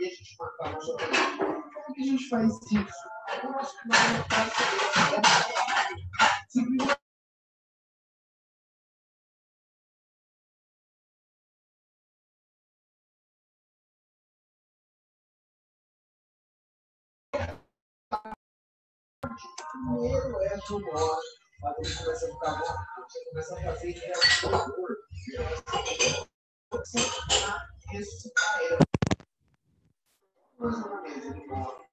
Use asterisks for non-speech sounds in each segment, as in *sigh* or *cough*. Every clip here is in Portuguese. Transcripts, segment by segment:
e a gente. Como que a gente faz isso? Eu acho que não é fácil. Simplesmente primeiro é a tumor, quando ele começa a ficar bom, você começa a fazer reação ressuscitar ele morre.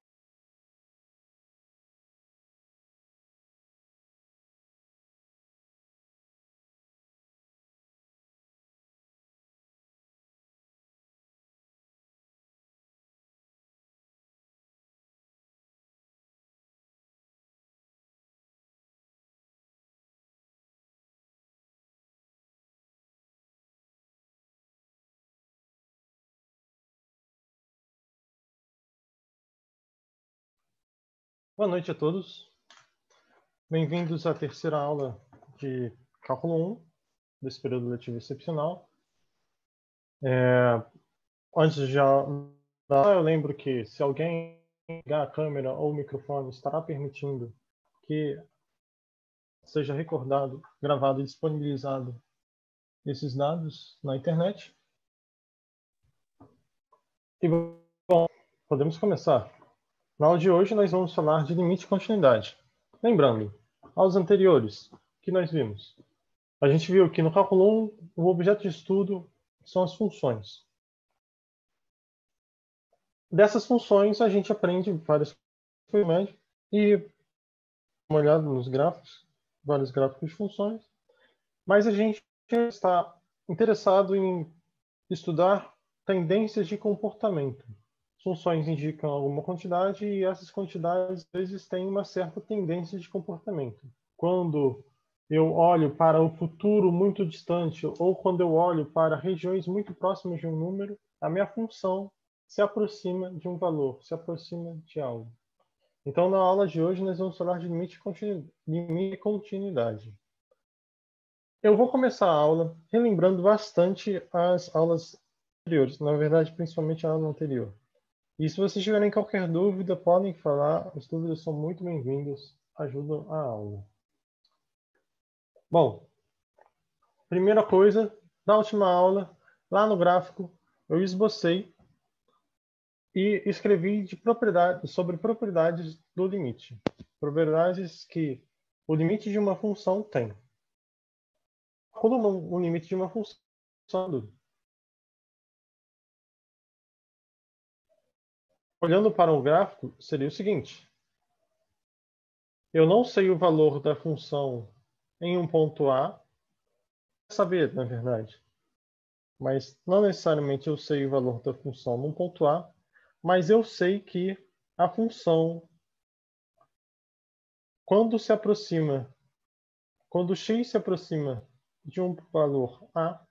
Boa noite a todos. Bem-vindos à terceira aula de Cálculo 1, desse período letivo excepcional. É, antes de já eu lembro que se alguém ligar a câmera ou o microfone, estará permitindo que seja recordado, gravado e disponibilizado esses dados na internet. E, bom, podemos começar. Na aula de hoje, nós vamos falar de limite de continuidade. Lembrando, aos anteriores, que nós vimos? A gente viu que no cálculo 1, o objeto de estudo são as funções. Dessas funções, a gente aprende várias coisas e uma olhada nos gráficos, vários gráficos de funções, mas a gente está interessado em estudar tendências de comportamento funções indicam alguma quantidade e essas quantidades às vezes têm uma certa tendência de comportamento. Quando eu olho para o futuro muito distante ou quando eu olho para regiões muito próximas de um número, a minha função se aproxima de um valor, se aproxima de algo. Então, na aula de hoje, nós vamos falar de limite e continuidade. Eu vou começar a aula relembrando bastante as aulas anteriores, na verdade, principalmente a aula anterior. E se vocês tiverem qualquer dúvida, podem falar. As dúvidas são muito bem-vindas, ajudam a aula. Bom, primeira coisa, na última aula, lá no gráfico, eu esbocei e escrevi de propriedade, sobre propriedades do limite. Propriedades que o limite de uma função tem. Quando o limite de uma função olhando para o gráfico, seria o seguinte. Eu não sei o valor da função em um ponto A. Saber, na verdade. Mas não necessariamente eu sei o valor da função num ponto A, mas eu sei que a função, quando se aproxima, quando x se aproxima de um valor A,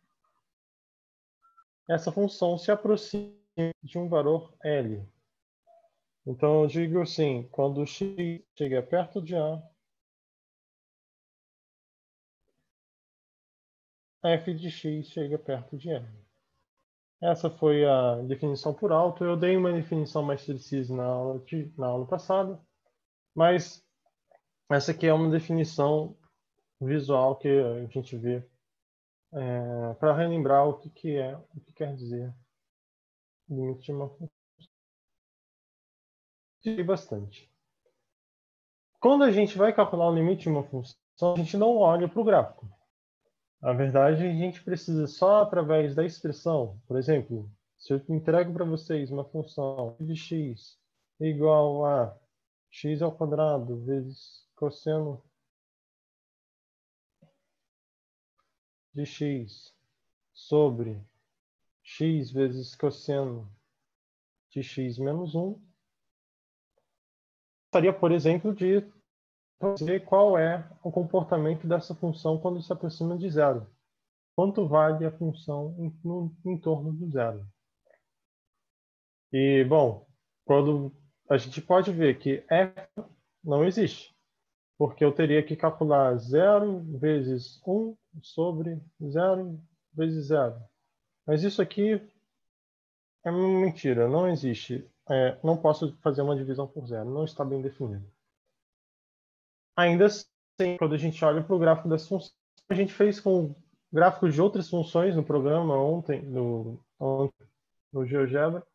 essa função se aproxima de um valor L. Então eu digo assim, quando x chega perto de A, f de x chega perto de M. Essa foi a definição por alto. Eu dei uma definição mais precisa na aula, de, na aula passada, mas essa aqui é uma definição visual que a gente vê é, para relembrar o que, que é, o que quer dizer limite de uma função bastante. Quando a gente vai calcular o limite de uma função, a gente não olha para o gráfico. Na verdade, a gente precisa só através da expressão. Por exemplo, se eu entrego para vocês uma função de x igual a x ao quadrado vezes cosseno de x sobre x vezes cosseno de x menos 1, gostaria, por exemplo, de dizer qual é o comportamento dessa função quando se aproxima de zero. Quanto vale a função em, no, em torno do zero? E, bom, quando a gente pode ver que f não existe, porque eu teria que calcular zero vezes 1 sobre zero vezes zero. Mas isso aqui é mentira, não existe. É, não posso fazer uma divisão por zero, não está bem definido. Ainda assim, quando a gente olha para o gráfico das funções, a gente fez com gráficos de outras funções no programa ontem, no, ontem, no GeoGebra,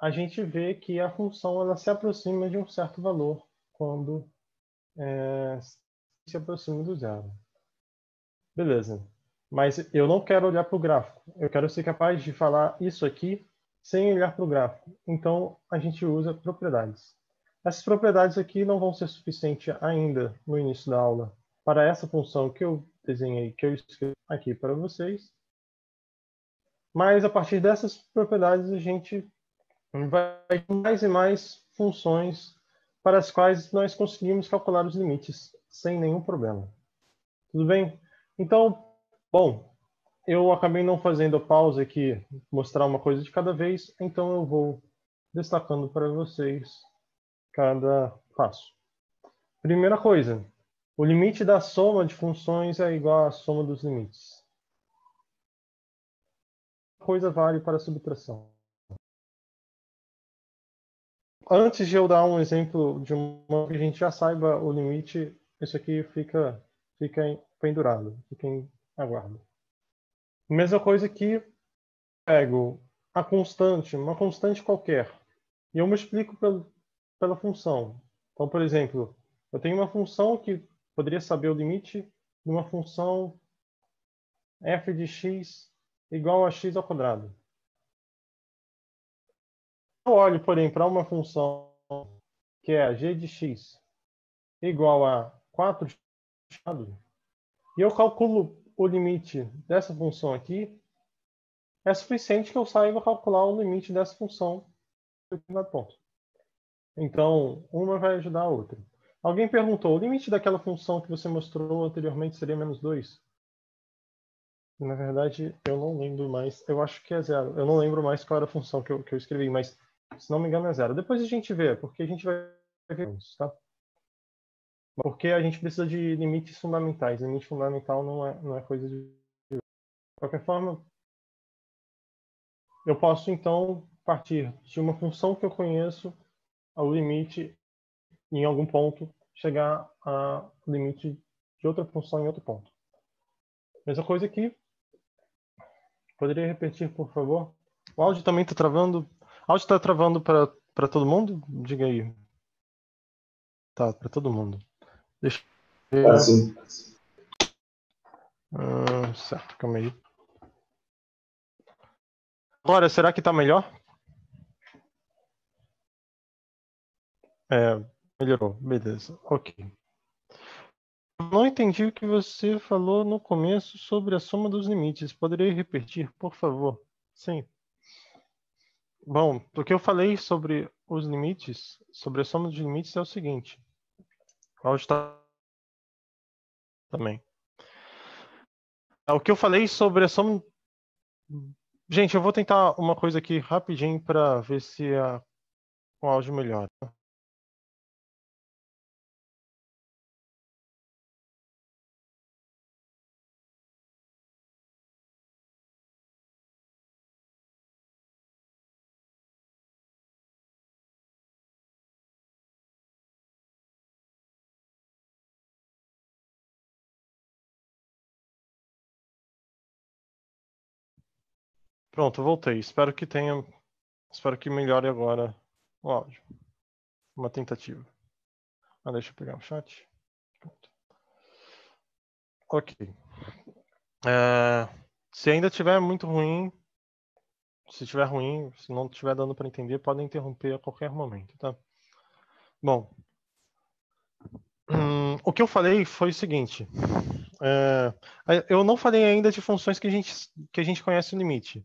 a gente vê que a função ela se aproxima de um certo valor quando é, se aproxima do zero. Beleza. Mas eu não quero olhar para o gráfico. Eu quero ser capaz de falar isso aqui sem olhar para o gráfico. Então, a gente usa propriedades. Essas propriedades aqui não vão ser suficientes ainda no início da aula para essa função que eu desenhei, que eu escrevi aqui para vocês. Mas a partir dessas propriedades a gente vai mais e mais funções para as quais nós conseguimos calcular os limites sem nenhum problema. Tudo bem? Então, bom, eu acabei não fazendo a pausa aqui, mostrar uma coisa de cada vez, então eu vou destacando para vocês cada passo. Primeira coisa, o limite da soma de funções é igual à soma dos limites. Coisa vale para a subtração. Antes de eu dar um exemplo de uma que a gente já saiba o limite, isso aqui fica, fica pendurado, fica em aguardo. Mesma coisa que pego a constante, uma constante qualquer, e eu multiplico pelo, pela função. Então, por exemplo, eu tenho uma função que poderia saber o limite de uma função f de x igual a x ao quadrado. Eu olho, porém, para uma função que é g de x igual a 4 e eu calculo o limite dessa função aqui, é suficiente que eu saiba calcular o limite dessa função determinado ponto. Então, uma vai ajudar a outra. Alguém perguntou, o limite daquela função que você mostrou anteriormente seria menos 2? Na verdade, eu não lembro mais. Eu acho que é zero. Eu não lembro mais qual era a função que eu, que eu escrevi, mas se não me engano é zero. Depois a gente vê, porque a gente vai ver isso, tá? Porque a gente precisa de limites fundamentais. Limite fundamental não é, não é coisa de. De qualquer forma, eu posso então partir de uma função que eu conheço ao limite em algum ponto chegar ao limite de outra função em outro ponto. Mesma coisa aqui. Poderia repetir, por favor? O áudio também está travando. O áudio está travando para todo mundo? Diga aí. Tá, para todo mundo. Deixa eu ver. Ah, sim. Ah, certo, calma aí. Agora, será que está melhor? É, melhorou, beleza, ok. Não entendi o que você falou no começo sobre a soma dos limites. Poderia repetir, por favor? Sim. Bom, o que eu falei sobre os limites, sobre a soma dos limites é o seguinte. Onde está também. O que eu falei sobre a soma. Gente, eu vou tentar uma coisa aqui rapidinho para ver se a... o áudio melhora. Pronto, voltei. Espero que tenha. Espero que melhore agora o áudio. Uma tentativa. Ah, deixa eu pegar o chat. Pronto. Ok. É, se ainda estiver muito ruim, se estiver ruim, se não estiver dando para entender, podem interromper a qualquer momento, tá? Bom, hum, o que eu falei foi o seguinte. É, eu não falei ainda de funções que a gente, que a gente conhece o limite.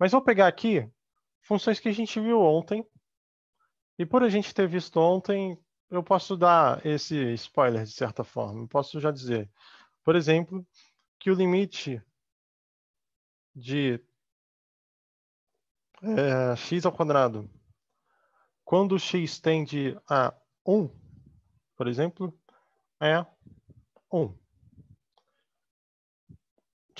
Mas vou pegar aqui funções que a gente viu ontem. E por a gente ter visto ontem, eu posso dar esse spoiler de certa forma. Eu posso já dizer, por exemplo, que o limite de é, x ao quadrado, quando x tende a 1, por exemplo, é 1.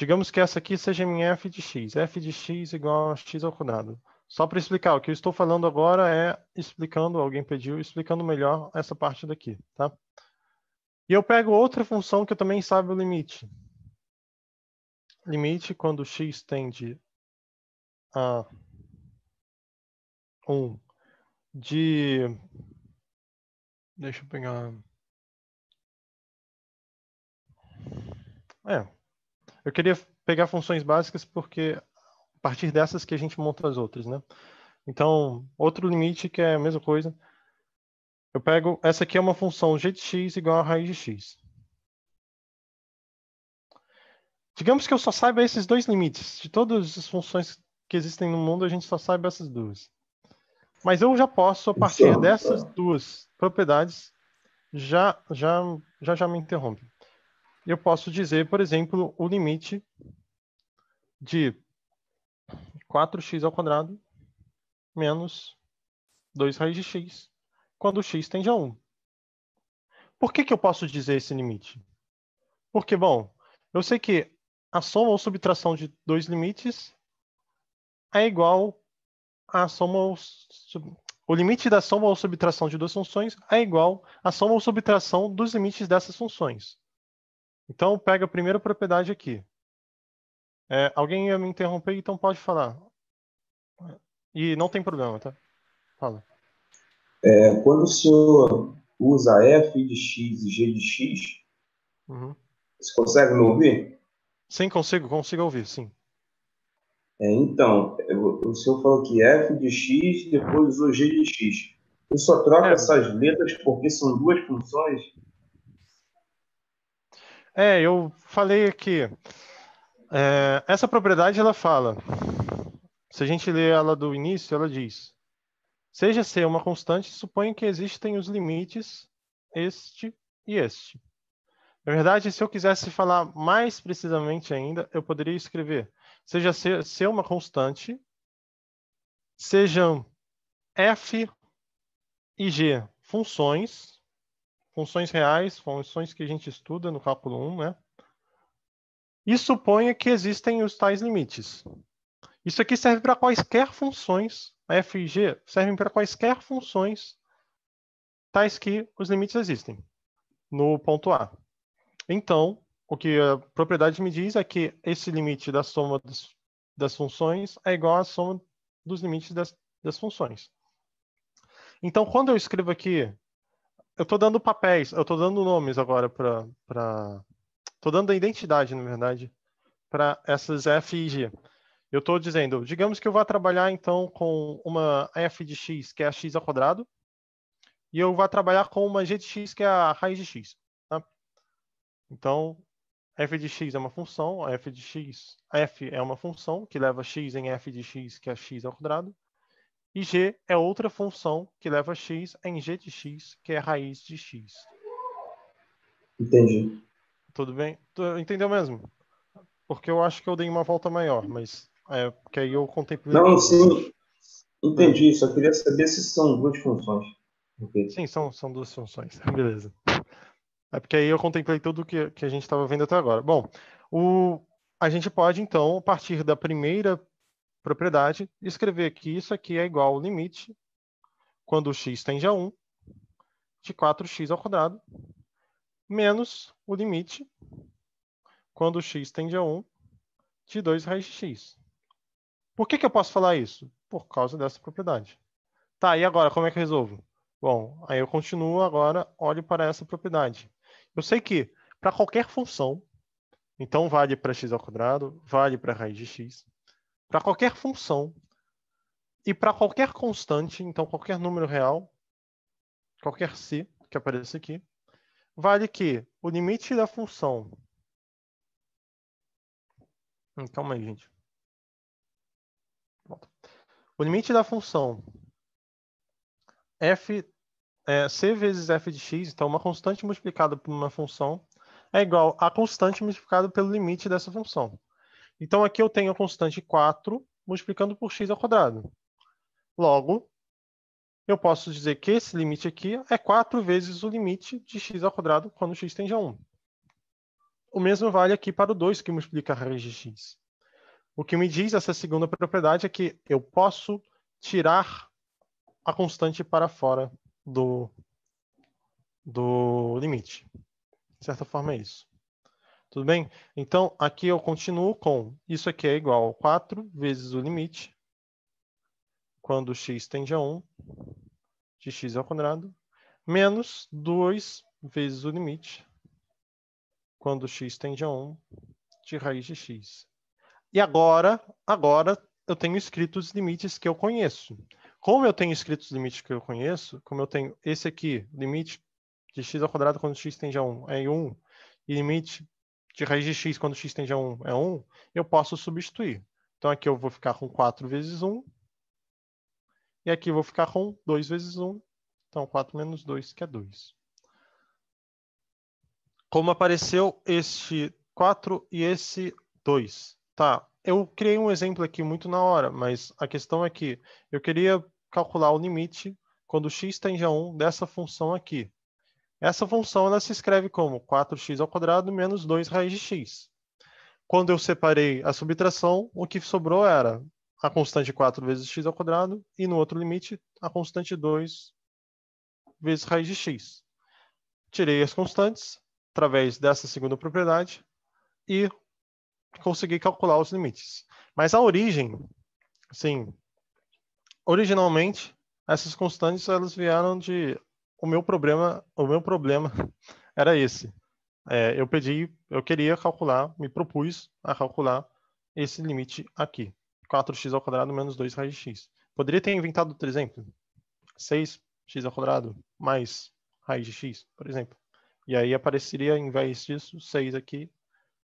Digamos que essa aqui seja minha f de x. f de x igual a x ao quadrado. Só para explicar, o que eu estou falando agora é explicando, alguém pediu, explicando melhor essa parte daqui, tá? E eu pego outra função que eu também sabe o limite. Limite quando x tende a 1 de... Deixa eu pegar... É, eu queria pegar funções básicas porque a partir dessas que a gente monta as outras, né? Então, outro limite que é a mesma coisa. Eu pego, essa aqui é uma função g de x igual a raiz de x. Digamos que eu só saiba esses dois limites. De todas as funções que existem no mundo, a gente só sabe essas duas. Mas eu já posso, a partir dessas duas propriedades, já, já, já, já me interrompe. Eu posso dizer, por exemplo, o limite de 4x ao quadrado menos 2 raiz de x, quando x tende a 1. Por que, que eu posso dizer esse limite? Porque, bom, eu sei que a soma ou subtração de dois limites é igual à soma ou... O limite da soma ou subtração de duas funções é igual à soma ou subtração dos limites dessas funções. Então, pega a primeira propriedade aqui. É, alguém ia me interromper, então pode falar. E não tem problema, tá? Fala. É, quando o senhor usa f de x e g de x, uhum. você consegue me ouvir? Sim, consigo, consigo ouvir, sim. É, então, o senhor falou que f de x depois usou g de x. Eu só troco é. essas letras porque são duas funções? É, eu falei aqui. É, essa propriedade ela fala. Se a gente ler ela do início, ela diz: seja C uma constante, suponha que existem os limites este e este. Na verdade, se eu quisesse falar mais precisamente ainda, eu poderia escrever: seja C, C uma constante, sejam f e g funções, funções reais, funções que a gente estuda no cálculo 1, né? e suponha que existem os tais limites. Isso aqui serve para quaisquer funções, a f e g servem para quaisquer funções tais que os limites existem no ponto A. Então, o que a propriedade me diz é que esse limite da soma das, das funções é igual à soma dos limites das, das funções. Então, quando eu escrevo aqui, eu estou dando papéis, eu estou dando nomes agora para Estou dando a identidade, na verdade, para essas f e g. Eu estou dizendo, digamos que eu vou trabalhar então com uma f de x, que é a x ao quadrado, e eu vou trabalhar com uma g de x, que é a raiz de x. Tá? Então, f de x é uma função, f de x, f é uma função que leva x em f de x, que é x ao quadrado, e g é outra função que leva x em g de x, que é a raiz de x. Entendi. Tudo bem? Entendeu mesmo? Porque eu acho que eu dei uma volta maior, mas é porque aí eu contemplei. Não, sim. Entendi. Só queria saber se são duas funções. Sim, são, são duas funções. *laughs* Beleza. É porque aí eu contemplei tudo que, que a gente estava vendo até agora. Bom, o, a gente pode, então, partir da primeira propriedade, escrever que isso aqui é igual ao limite, quando x tende a 1, de 4x ao quadrado, menos o limite, quando x tende a 1, de 2 raiz de x. Por que, que eu posso falar isso? Por causa dessa propriedade. Tá, e agora, como é que eu resolvo? Bom, aí eu continuo agora, olho para essa propriedade. Eu sei que para qualquer função, então vale para x ao quadrado, vale para raiz de x, para qualquer função e para qualquer constante, então qualquer número real, qualquer c que apareça aqui, vale que o limite da função. Hum, calma aí, gente. O limite da função f é, c vezes f de x, então uma constante multiplicada por uma função é igual a constante multiplicada pelo limite dessa função. Então aqui eu tenho a constante 4 multiplicando por x ao quadrado. Logo, eu posso dizer que esse limite aqui é 4 vezes o limite de x ao quadrado quando x tende a 1. O mesmo vale aqui para o 2, que multiplica a raiz de x. O que me diz essa segunda propriedade é que eu posso tirar a constante para fora do, do limite. De certa forma é isso. Tudo bem? Então, aqui eu continuo com isso aqui é igual a 4 vezes o limite, quando x tende a 1, de x ao quadrado, menos 2 vezes o limite, quando x tende a 1, de raiz de x. E agora, agora eu tenho escrito os limites que eu conheço. Como eu tenho escrito os limites que eu conheço, como eu tenho esse aqui, limite de x ao quadrado quando x tende a 1 é 1, e limite de raiz de x quando x tende a 1 é 1, eu posso substituir. Então aqui eu vou ficar com 4 vezes 1, e aqui eu vou ficar com 2 vezes 1, então 4 menos 2, que é 2. Como apareceu este 4 e esse 2? Tá, eu criei um exemplo aqui muito na hora, mas a questão é que eu queria calcular o limite quando x tende a 1 dessa função aqui. Essa função ela se escreve como 4x ao quadrado menos 2 raiz de x. Quando eu separei a subtração, o que sobrou era a constante 4 vezes x ao quadrado e no outro limite a constante 2 vezes raiz de x. Tirei as constantes através dessa segunda propriedade e consegui calcular os limites. Mas a origem, sim, originalmente essas constantes elas vieram de o meu problema, o meu problema *laughs* era esse. É, eu pedi, eu queria calcular, me propus a calcular esse limite aqui. 4x ao quadrado menos 2 raiz de x. Poderia ter inventado outro exemplo. 6x ao quadrado mais raiz de x, por exemplo. E aí apareceria, em vez disso, 6 aqui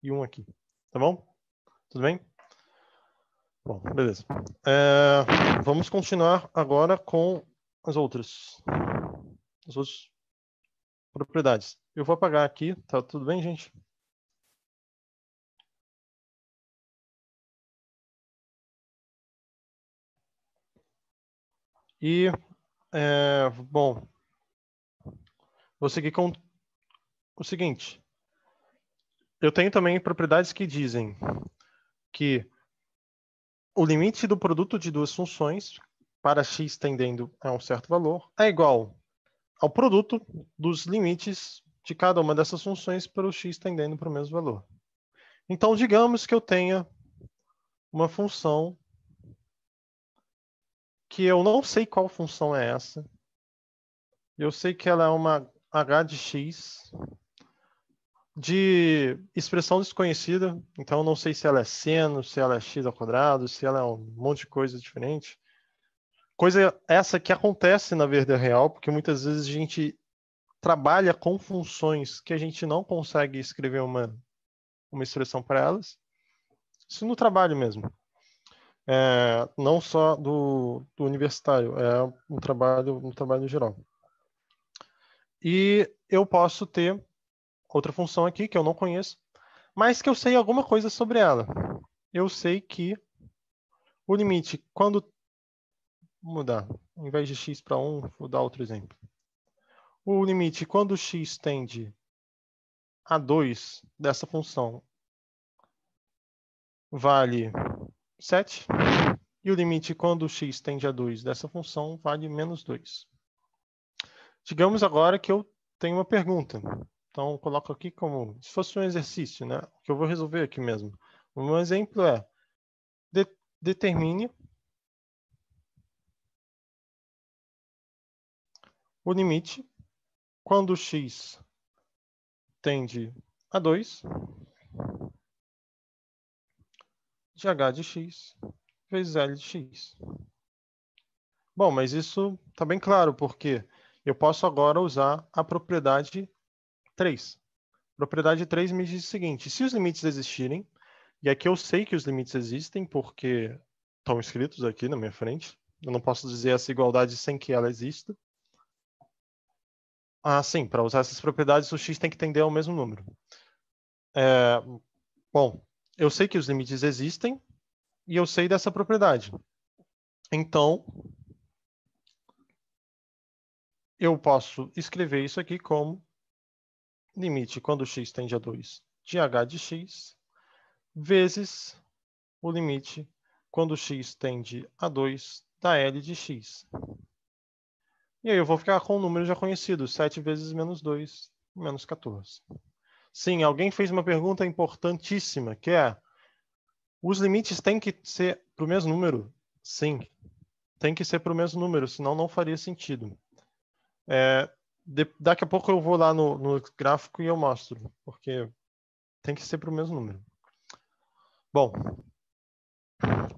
e 1 aqui. Tá bom? Tudo bem? Bom, beleza. É, vamos continuar agora com as outras as outras propriedades. Eu vou apagar aqui, tá tudo bem, gente? E, é, bom, vou seguir com o seguinte. Eu tenho também propriedades que dizem que o limite do produto de duas funções para x tendendo a um certo valor é igual ao produto dos limites de cada uma dessas funções para o x tendendo para o mesmo valor. Então, digamos que eu tenha uma função que eu não sei qual função é essa. Eu sei que ela é uma h de x de expressão desconhecida, então eu não sei se ela é seno, se ela é x ao quadrado, se ela é um monte de coisa diferente. Coisa essa que acontece na vida real, porque muitas vezes a gente trabalha com funções que a gente não consegue escrever uma, uma expressão para elas. Isso no trabalho mesmo. É, não só do, do, universitário, é um trabalho, um trabalho geral. E eu posso ter outra função aqui que eu não conheço, mas que eu sei alguma coisa sobre ela. Eu sei que o limite, quando Vou mudar. Em vez de x para 1, vou dar outro exemplo. O limite, quando x tende a 2 dessa função, vale 7. E o limite, quando x tende a 2 dessa função, vale menos 2. Digamos agora que eu tenho uma pergunta. Então, coloco aqui como se fosse um exercício, né? Que eu vou resolver aqui mesmo. Um exemplo é, de, determine o limite quando x tende a 2 de h de x vezes L de x. Bom, mas isso está bem claro, porque eu posso agora usar a propriedade 3. Propriedade 3 me diz o seguinte, se os limites existirem, e aqui eu sei que os limites existem porque estão escritos aqui na minha frente, eu não posso dizer essa igualdade sem que ela exista, ah, sim, para usar essas propriedades o x tem que tender ao mesmo número. É, bom, eu sei que os limites existem e eu sei dessa propriedade. Então, eu posso escrever isso aqui como limite quando x tende a 2 de h de x vezes o limite quando x tende a 2 da L de x. E aí eu vou ficar com o número já conhecido, 7 vezes menos 2, menos 14. Sim, alguém fez uma pergunta importantíssima, que é, os limites têm que ser para o mesmo número? Sim, tem que ser para o mesmo número, senão não faria sentido. É, de, daqui a pouco eu vou lá no, no gráfico e eu mostro, porque tem que ser para o mesmo número. Bom,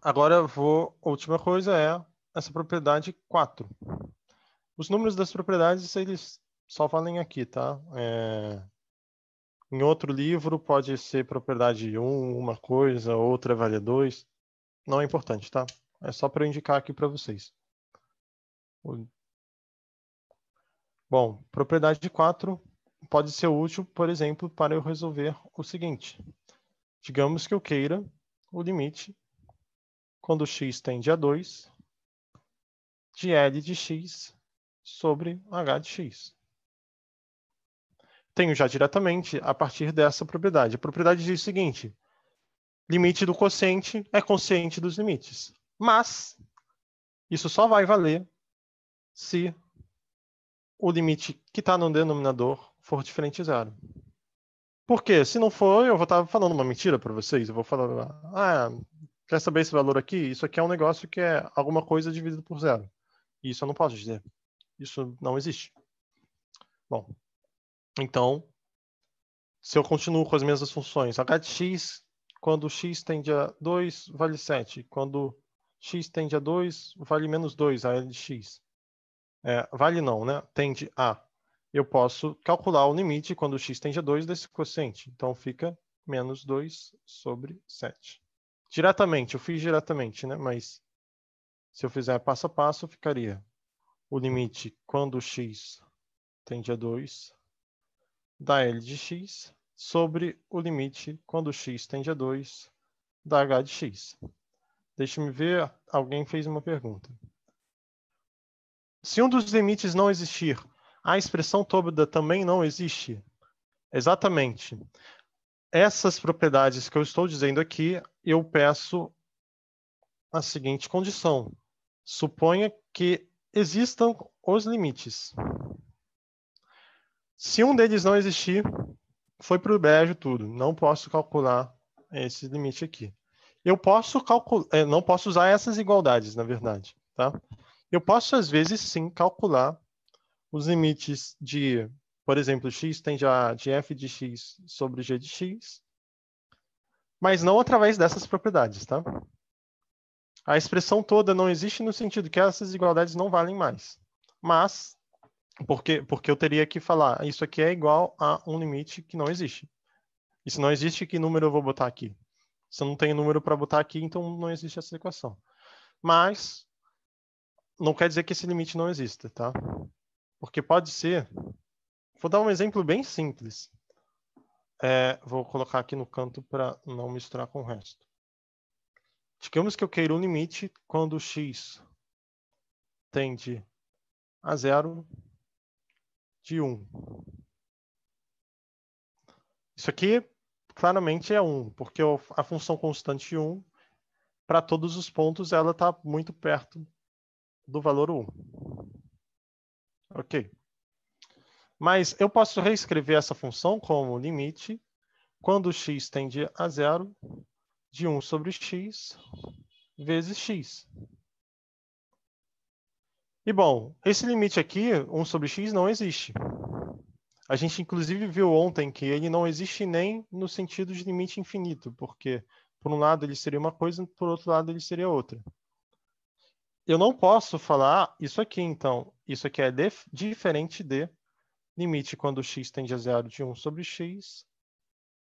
agora vou. A última coisa é essa propriedade 4. Os números das propriedades, eles só valem aqui, tá? É... Em outro livro pode ser propriedade 1, uma coisa, outra vale 2. Não é importante, tá? É só para indicar aqui para vocês. Bom, propriedade 4 pode ser útil, por exemplo, para eu resolver o seguinte. Digamos que eu queira o limite quando x tende a 2 de L de x sobre H de x. Tenho já diretamente a partir dessa propriedade. A propriedade diz o seguinte: limite do quociente é quociente dos limites. Mas isso só vai valer se o limite que está no denominador for diferente de zero. Por quê? Se não for, eu vou estar falando uma mentira para vocês. Eu vou falar, ah, quer saber esse valor aqui? Isso aqui é um negócio que é alguma coisa dividido por zero. E isso eu não posso dizer. Isso não existe. Bom, então, se eu continuo com as mesmas funções, h de x, quando x tende a 2, vale 7. Quando x tende a 2, vale menos 2, a l de x. É, vale não, né? Tende a. Eu posso calcular o limite quando x tende a 2 desse quociente. Então, fica menos 2 sobre 7. Diretamente, eu fiz diretamente, né? Mas se eu fizer passo a passo, ficaria o limite quando x tende a 2 da L de x sobre o limite quando x tende a 2 da H de x. Deixa-me ver, alguém fez uma pergunta. Se um dos limites não existir, a expressão toda também não existe? Exatamente. Essas propriedades que eu estou dizendo aqui, eu peço a seguinte condição. Suponha que existam os limites. Se um deles não existir, foi para o brejo tudo. Não posso calcular esse limite aqui. Eu posso calcular, é, não posso usar essas igualdades, na verdade, tá? Eu posso às vezes sim calcular os limites de, por exemplo, x tende a de f de x sobre g de x, mas não através dessas propriedades, tá? A expressão toda não existe no sentido que essas igualdades não valem mais. Mas, porque, porque eu teria que falar, isso aqui é igual a um limite que não existe. E se não existe, que número eu vou botar aqui? Se eu não tenho número para botar aqui, então não existe essa equação. Mas, não quer dizer que esse limite não exista, tá? Porque pode ser... Vou dar um exemplo bem simples. É, vou colocar aqui no canto para não misturar com o resto. Digamos que eu queira um limite quando x tende a zero de 1. Isso aqui claramente é 1, porque a função constante 1, para todos os pontos, ela está muito perto do valor 1. Ok. Mas eu posso reescrever essa função como limite quando x tende a zero de 1 sobre x vezes x. E bom, esse limite aqui, 1 sobre x, não existe. A gente inclusive viu ontem que ele não existe nem no sentido de limite infinito, porque por um lado ele seria uma coisa, por outro lado ele seria outra. Eu não posso falar isso aqui, então. Isso aqui é diferente de limite quando x tende a zero de 1 sobre x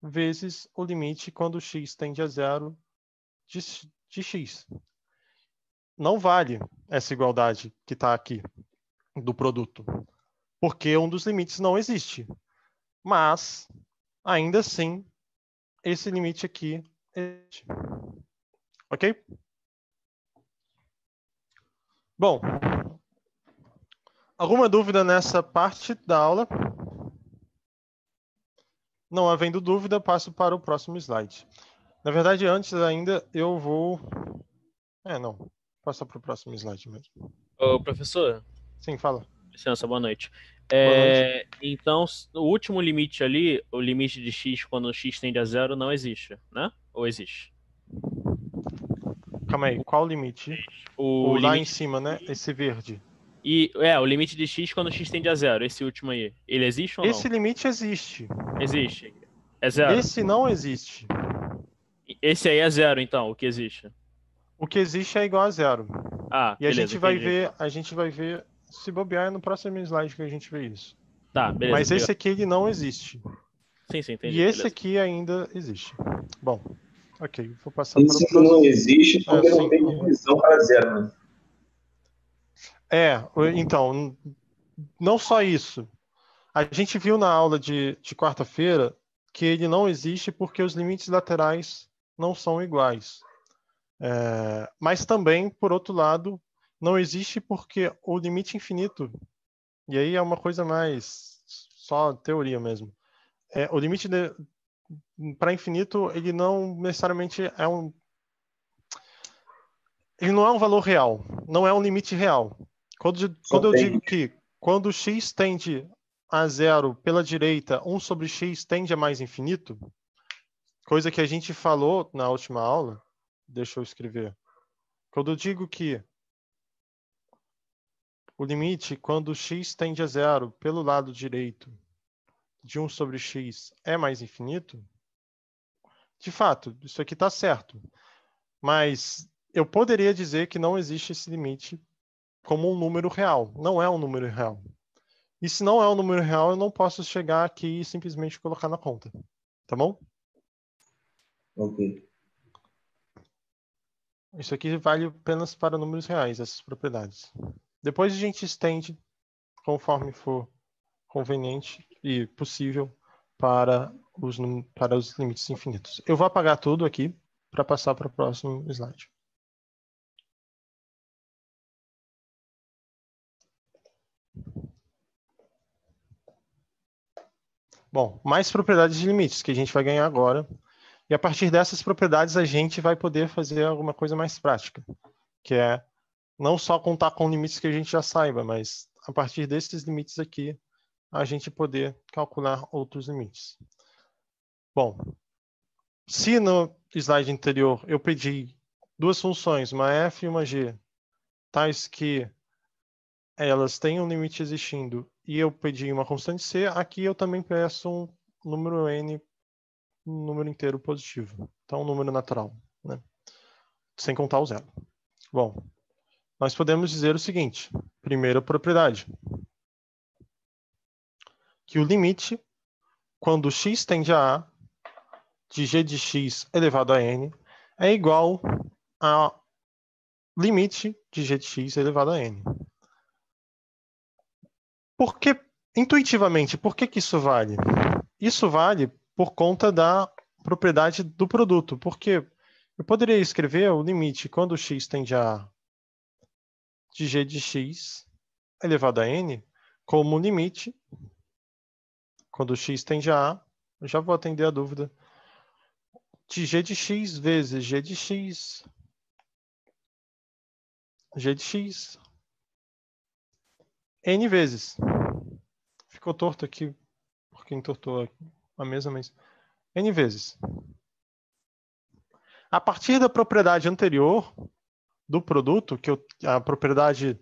vezes o limite quando x tende a zero de, de x. Não vale essa igualdade que está aqui do produto, porque um dos limites não existe. Mas, ainda assim, esse limite aqui existe. Ok? Bom, alguma dúvida nessa parte da aula? Não havendo dúvida, passo para o próximo slide. Na verdade, antes ainda, eu vou... É, não. passar para o próximo slide mesmo. Ô, professor, Sim, fala. licença, boa noite. É, então, s- o último limite ali, o limite de x quando x tende a zero, não existe, né? Ou existe? Calma aí, qual o limite? O O lá em limite, cima, né? Esse verde. E, é, o limite de x quando x tende a zero, esse último aí. Ele existe ou Esse limite existe. não? Existe. É zero. Esse não existe. Esse aí é zero, então, o que existe. O que existe é igual a zero. Ah, E a beleza, gente vai entendi. ver, a gente vai ver, se bobear é no próximo slide que a gente vê isso. Tá, beleza. Mas esse aqui ele não existe. Sim, sim, entendi. E esse beleza. aqui ainda existe. Bom, ok, vou passar para Isso o que não próximo. existe porque É, sim. não tem divisão para zero, né? É, então, não só isso. A gente viu na aula de, de quarta-feira que ele não existe porque os limites laterais não são iguais. É, mas também, por outro lado, não existe porque o limite infinito, e aí é uma coisa mais só teoria mesmo. É, o limite para infinito, ele não necessariamente é um. Ele não é um valor real, não é um limite real. Quando, quando eu digo que quando x tende a zero pela direita, 1 sobre x tende a mais infinito, coisa que a gente falou na última aula, deixa eu escrever. Quando eu digo que o limite, quando x tende a zero pelo lado direito de 1 sobre x é mais infinito, de fato, isso aqui está certo. Mas eu poderia dizer que não existe esse limite como um número real. Não é um número real. E se não é um número real, eu não posso chegar aqui e simplesmente colocar na conta. Tá bom? Ok. Isso aqui vale apenas para números reais, essas propriedades. Depois a gente estende conforme for conveniente e possível para os, para os limites infinitos. Eu vou apagar tudo aqui para passar para o próximo slide. Bom, mais propriedades de limites que a gente vai ganhar agora. E a partir dessas propriedades a gente vai poder fazer alguma coisa mais prática, que é não só contar com limites que a gente já saiba, mas a partir desses limites aqui a gente poder calcular outros limites. Bom, se no slide anterior eu pedi duas funções, uma f e uma g, tais que elas têm um limite existindo e eu pedi uma constante c, aqui eu também peço um número n, um número inteiro positivo. Então, um número natural, né? sem contar o zero. Bom, nós podemos dizer o seguinte: primeira propriedade, que o limite, quando x tende a a, de g de x elevado a n, é igual a limite de g de x elevado a n. Por que, intuitivamente, por que, que isso vale? Isso vale por conta da propriedade do produto, porque eu poderia escrever o limite quando x tende a de g de x elevado a n como limite quando x tende a a, eu já vou atender a dúvida, de g de x vezes g de x, g de x, n vezes. Ficou torto aqui, porque entortou a mesa, mas n vezes. A partir da propriedade anterior do produto, que eu, a propriedade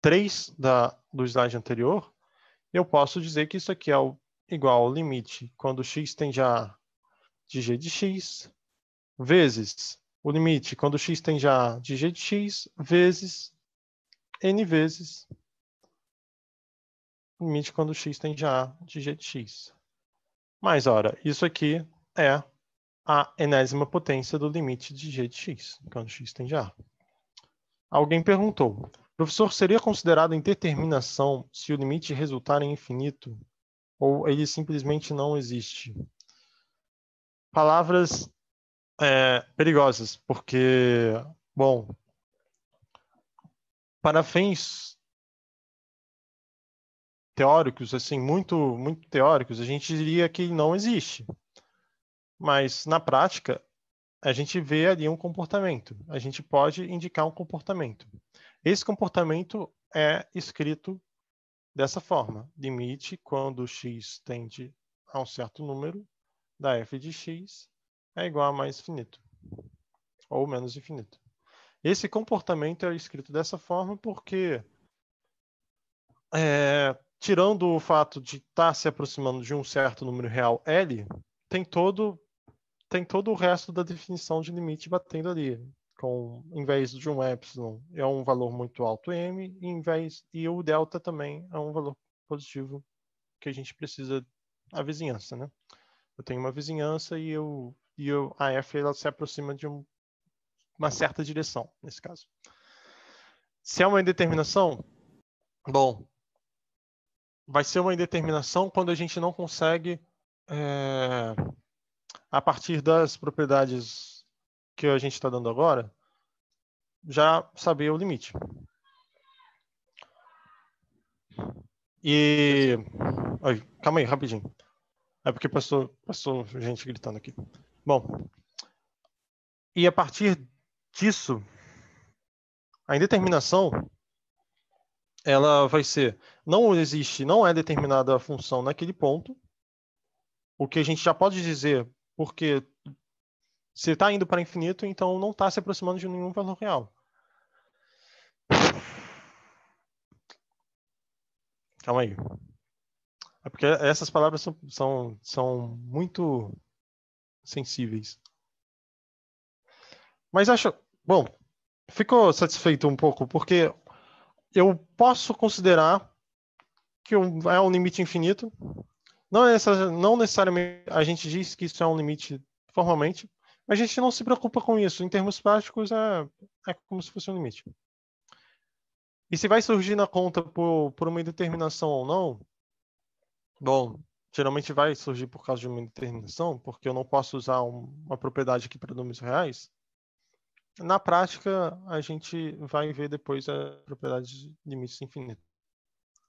3 da, do slide anterior, eu posso dizer que isso aqui é o, igual ao limite quando x tende a de g de x, vezes o limite quando x tende a de g de x, vezes n vezes limite quando x tende a de g de x. Mas, ora, isso aqui é a enésima potência do limite de g de x, quando x tende a. Alguém perguntou, professor, seria considerado indeterminação se o limite resultar em infinito ou ele simplesmente não existe? Palavras é, perigosas, porque, bom, para fins teóricos, assim, muito, muito teóricos, a gente diria que não existe. Mas, na prática, a gente vê ali um comportamento. A gente pode indicar um comportamento. Esse comportamento é escrito dessa forma: limite quando x tende a um certo número da f de x é igual a mais infinito ou menos infinito. Esse comportamento é escrito dessa forma porque, é, tirando o fato de estar tá se aproximando de um certo número real L, tem todo, tem todo o resto da definição de limite batendo ali. Com, em vez de um epsilon, é um valor muito alto m, e, em vez, e o delta também é um valor positivo que a gente precisa a vizinhança, né? Eu tenho uma vizinhança e eu e eu, a f ela se aproxima de um, uma certa direção nesse caso. Se é uma indeterminação, bom, vai ser uma indeterminação quando a gente não consegue é, a partir das propriedades que a gente está dando agora, já saber o limite. E. Calma aí, rapidinho. É porque passou, passou gente gritando aqui. Bom, e a partir disso, a indeterminação ela vai ser não existe, não é determinada a função naquele ponto. O que a gente já pode dizer, porque se está indo para infinito, então não está se aproximando de nenhum valor real. Calma aí. É porque essas palavras são, são, são muito sensíveis. Mas acho. Bom, ficou satisfeito um pouco, porque eu posso considerar que é um limite infinito. Não, é não necessariamente a gente diz que isso é um limite formalmente, mas a gente não se preocupa com isso. Em termos práticos, é, é como se fosse um limite. E se vai surgir na conta por, por uma indeterminação ou não, bom, geralmente vai surgir por causa de uma indeterminação, porque eu não posso usar um, uma propriedade aqui para números reais. Na prática, a gente vai ver depois a propriedade de limites infinitos.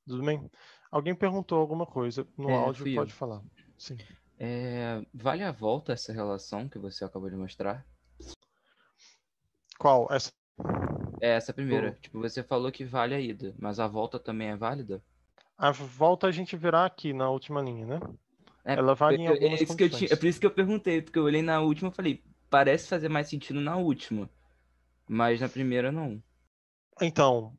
Tudo bem? Alguém perguntou alguma coisa no é, áudio, pode eu. falar. Sim. É, vale a volta essa relação que você acabou de mostrar? Qual? Essa? É essa primeira. Tipo, você falou que vale a ida, mas a volta também é válida? A volta a gente verá aqui na última linha, né? É, Ela vale em eu- algumas é, isso que eu é por isso que eu perguntei, porque eu olhei na última e falei, parece fazer mais sentido na última. Mas na primeira não. Então,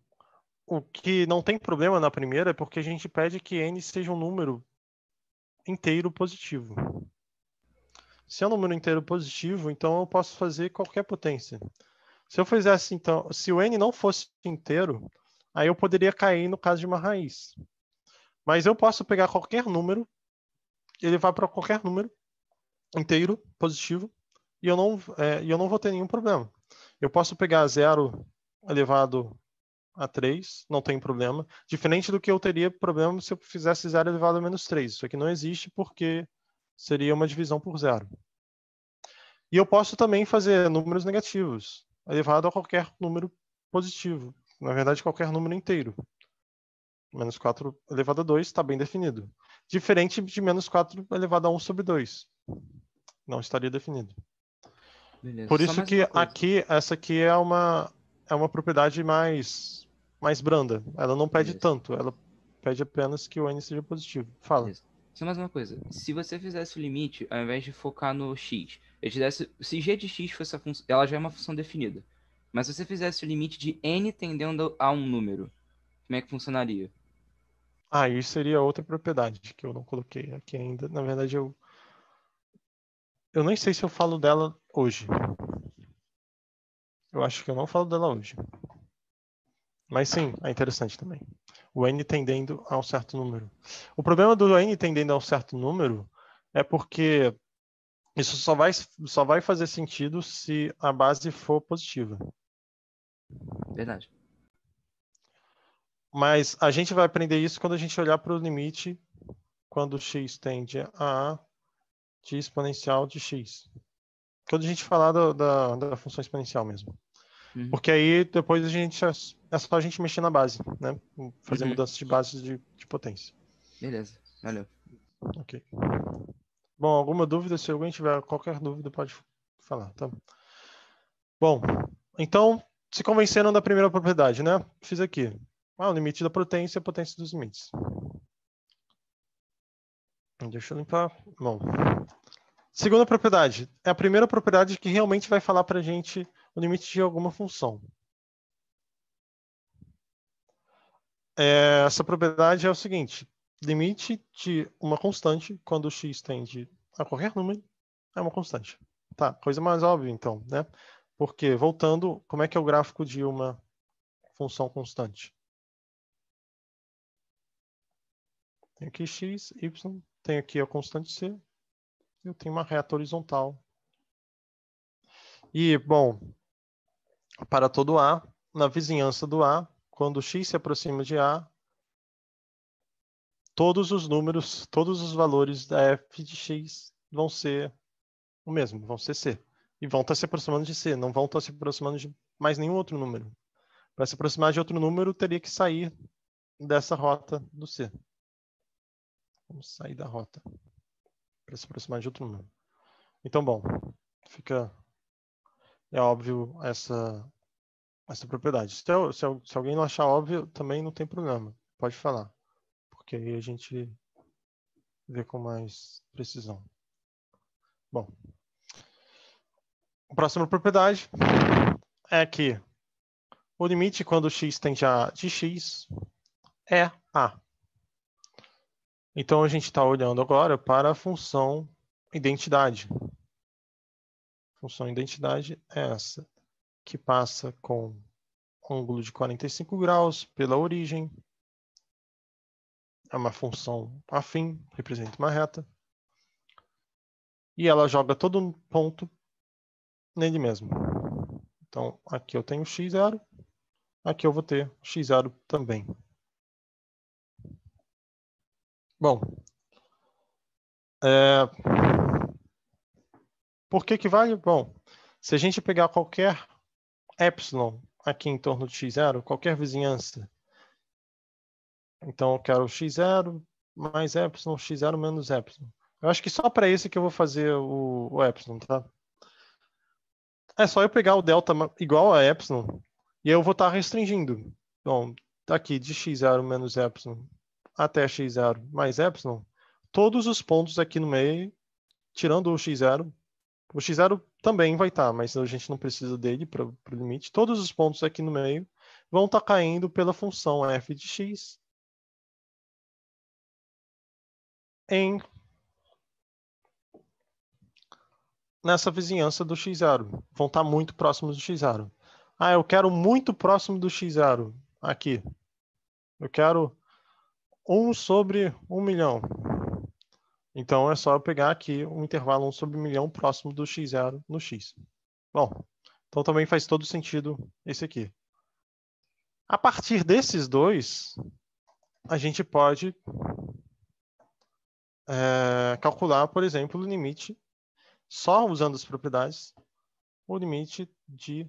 o que não tem problema na primeira é porque a gente pede que n seja um número inteiro positivo. Se é um número inteiro positivo, então eu posso fazer qualquer potência. Se eu fizesse, então, se o n não fosse inteiro, aí eu poderia cair no caso de uma raiz. Mas eu posso pegar qualquer número, ele vai para qualquer número inteiro positivo, e eu não, é, eu não vou ter nenhum problema. Eu posso pegar 0 elevado a 3, não tem problema. Diferente do que eu teria problema se eu fizesse 0 elevado a menos 3. Isso aqui não existe porque seria uma divisão por zero. E eu posso também fazer números negativos, elevado a qualquer número positivo. Na verdade, qualquer número inteiro. Menos 4 elevado a 2 está bem definido. Diferente de menos 4 elevado a 1 sobre 2. Não estaria definido. Beleza. Por isso que aqui, essa aqui é uma, é uma propriedade mais, mais branda. Ela não pede Beleza. tanto, ela pede apenas que o n seja positivo. Fala. Beleza. Só mais uma coisa. Se você fizesse o limite, ao invés de focar no x, eu te desse. Se g de x fosse a função. Ela já é uma função definida. Mas se você fizesse o limite de n tendendo a um número, como é que funcionaria? Ah, isso seria outra propriedade que eu não coloquei aqui ainda. Na verdade, eu. Eu nem sei se eu falo dela hoje. Eu acho que eu não falo dela hoje. Mas sim, é interessante também. O n tendendo a um certo número. O problema do n tendendo a um certo número é porque isso só vai, só vai fazer sentido se a base for positiva. Verdade. Mas a gente vai aprender isso quando a gente olhar para o limite quando x tende a de exponencial de x. Quando a gente falar do- da, da função exponencial mesmo. Uhum. Porque aí depois a gente é é só a gente mexer na base, né? Fazer Uhum. mudanças de bases de, de potência. Beleza. Valeu. Ok. Bom, alguma dúvida? Se alguém tiver qualquer dúvida, pode falar, tá? Bom, então, se convenceram da primeira propriedade, né? Fiz aqui. Ah, o limite da potência é a potência dos limites. Deixa eu limpar. Bom. Segunda propriedade. É a primeira propriedade que realmente vai falar para a gente o limite de alguma função. É, essa propriedade é o seguinte. Limite de uma constante, quando x tende a qualquer número, é uma constante. Tá, coisa mais óbvia, então, né? Porque, voltando, como é que é o gráfico de uma função constante? Tem aqui x, y, tem aqui a constante c, eu tenho uma reta horizontal. E, bom, para todo A, na vizinhança do A, quando x se aproxima de A, todos os números, todos os valores da f de x vão ser o mesmo, vão ser c. E vão estar se aproximando de c, não vão estar se aproximando de mais nenhum outro número. Para se aproximar de outro número, teria que sair dessa rota do c. Vamos sair da rota para se aproximar de outro número. Então, bom, fica é óbvio essa essa propriedade. Se, se, se, alguém não achar óbvio, também não tem problema. Pode falar. Porque aí a gente vê com mais precisão. Bom. A próxima propriedade é que o limite quando x tende a de x é a. Então a gente está olhando agora para a função identidade. Função identidade é essa, que passa com ângulo de 45 graus pela origem. É uma função afim, representa uma reta. E ela joga todo um ponto nele mesmo. Então, aqui eu tenho x0, aqui eu vou ter x0 também. Bom, é... por que que vale? Bom, se a gente pegar qualquer epsilon aqui em torno de x0, qualquer vizinhança, então eu quero x0 mais epsilon, x0 menos epsilon. Eu acho que só para esse que eu vou fazer o, o epsilon, tá? É só eu pegar o delta igual a epsilon e eu vou estar tá restringindo. Bom, tá aqui de x0 menos epsilon até x0 mais epsilon, todos os pontos aqui no meio, tirando o x0, o x0 também vai estar, tá, mas a gente não precisa dele para o limite. Todos os pontos aqui no meio vão estar tá caindo pela função f de x em nessa vizinhança do x0. Vão estar tá muito próximos do x0. Ah, eu quero muito próximo do x0 aqui. Eu quero 1 sobre 1 milhão. Então é só eu pegar aqui um intervalo 1 sobre 1 milhão próximo do x0 no x. Bom, então também faz todo sentido esse aqui. A partir desses dois, a gente pode é, calcular, por exemplo, o limite, só usando as propriedades, o limite de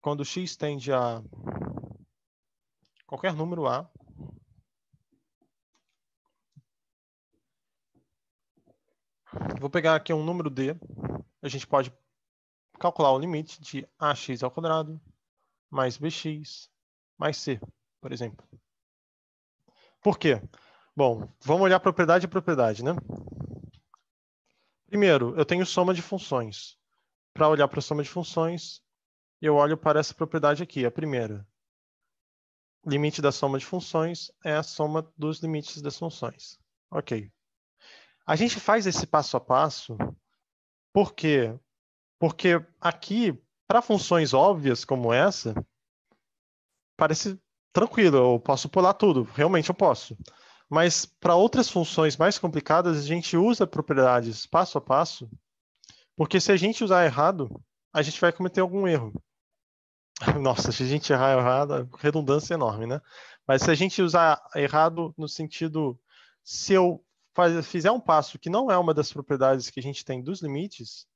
quando x tende a qualquer número A, Vou pegar aqui um número D. A gente pode calcular o limite de ax ao quadrado mais bx mais c, por exemplo. Por quê? Bom, vamos olhar propriedade a propriedade, né? Primeiro, eu tenho soma de funções. Para olhar para a soma de funções, eu olho para essa propriedade aqui, a primeira. Limite da soma de funções é a soma dos limites das funções. Ok. A gente faz esse passo a passo por quê? Porque aqui, para funções óbvias como essa, parece tranquilo, eu posso pular tudo, realmente eu posso. Mas para outras funções mais complicadas, a gente usa propriedades passo a passo, porque se a gente usar errado, a gente vai cometer algum erro. *laughs* Nossa, se a gente errar errado, redundância é enorme, né? Mas se a gente usar errado no sentido, se eu faz, fizer um passo que não é uma das propriedades que a gente tem dos limites,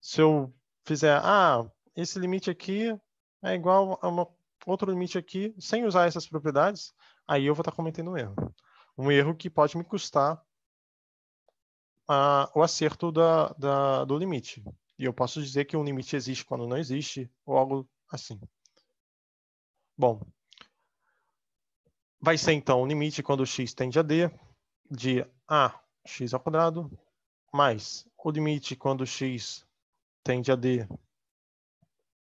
se eu fizer, ah, esse limite aqui é igual a uma, outro limite aqui, sem usar essas propriedades, aí eu vou estar cometendo um erro. Um erro que pode me custar a, o acerto da, da, do limite. E eu posso dizer que um limite existe quando não existe, ou algo assim. Bom, vai ser então o limite quando x tende a d de ax ao quadrado mais o limite quando x tende a d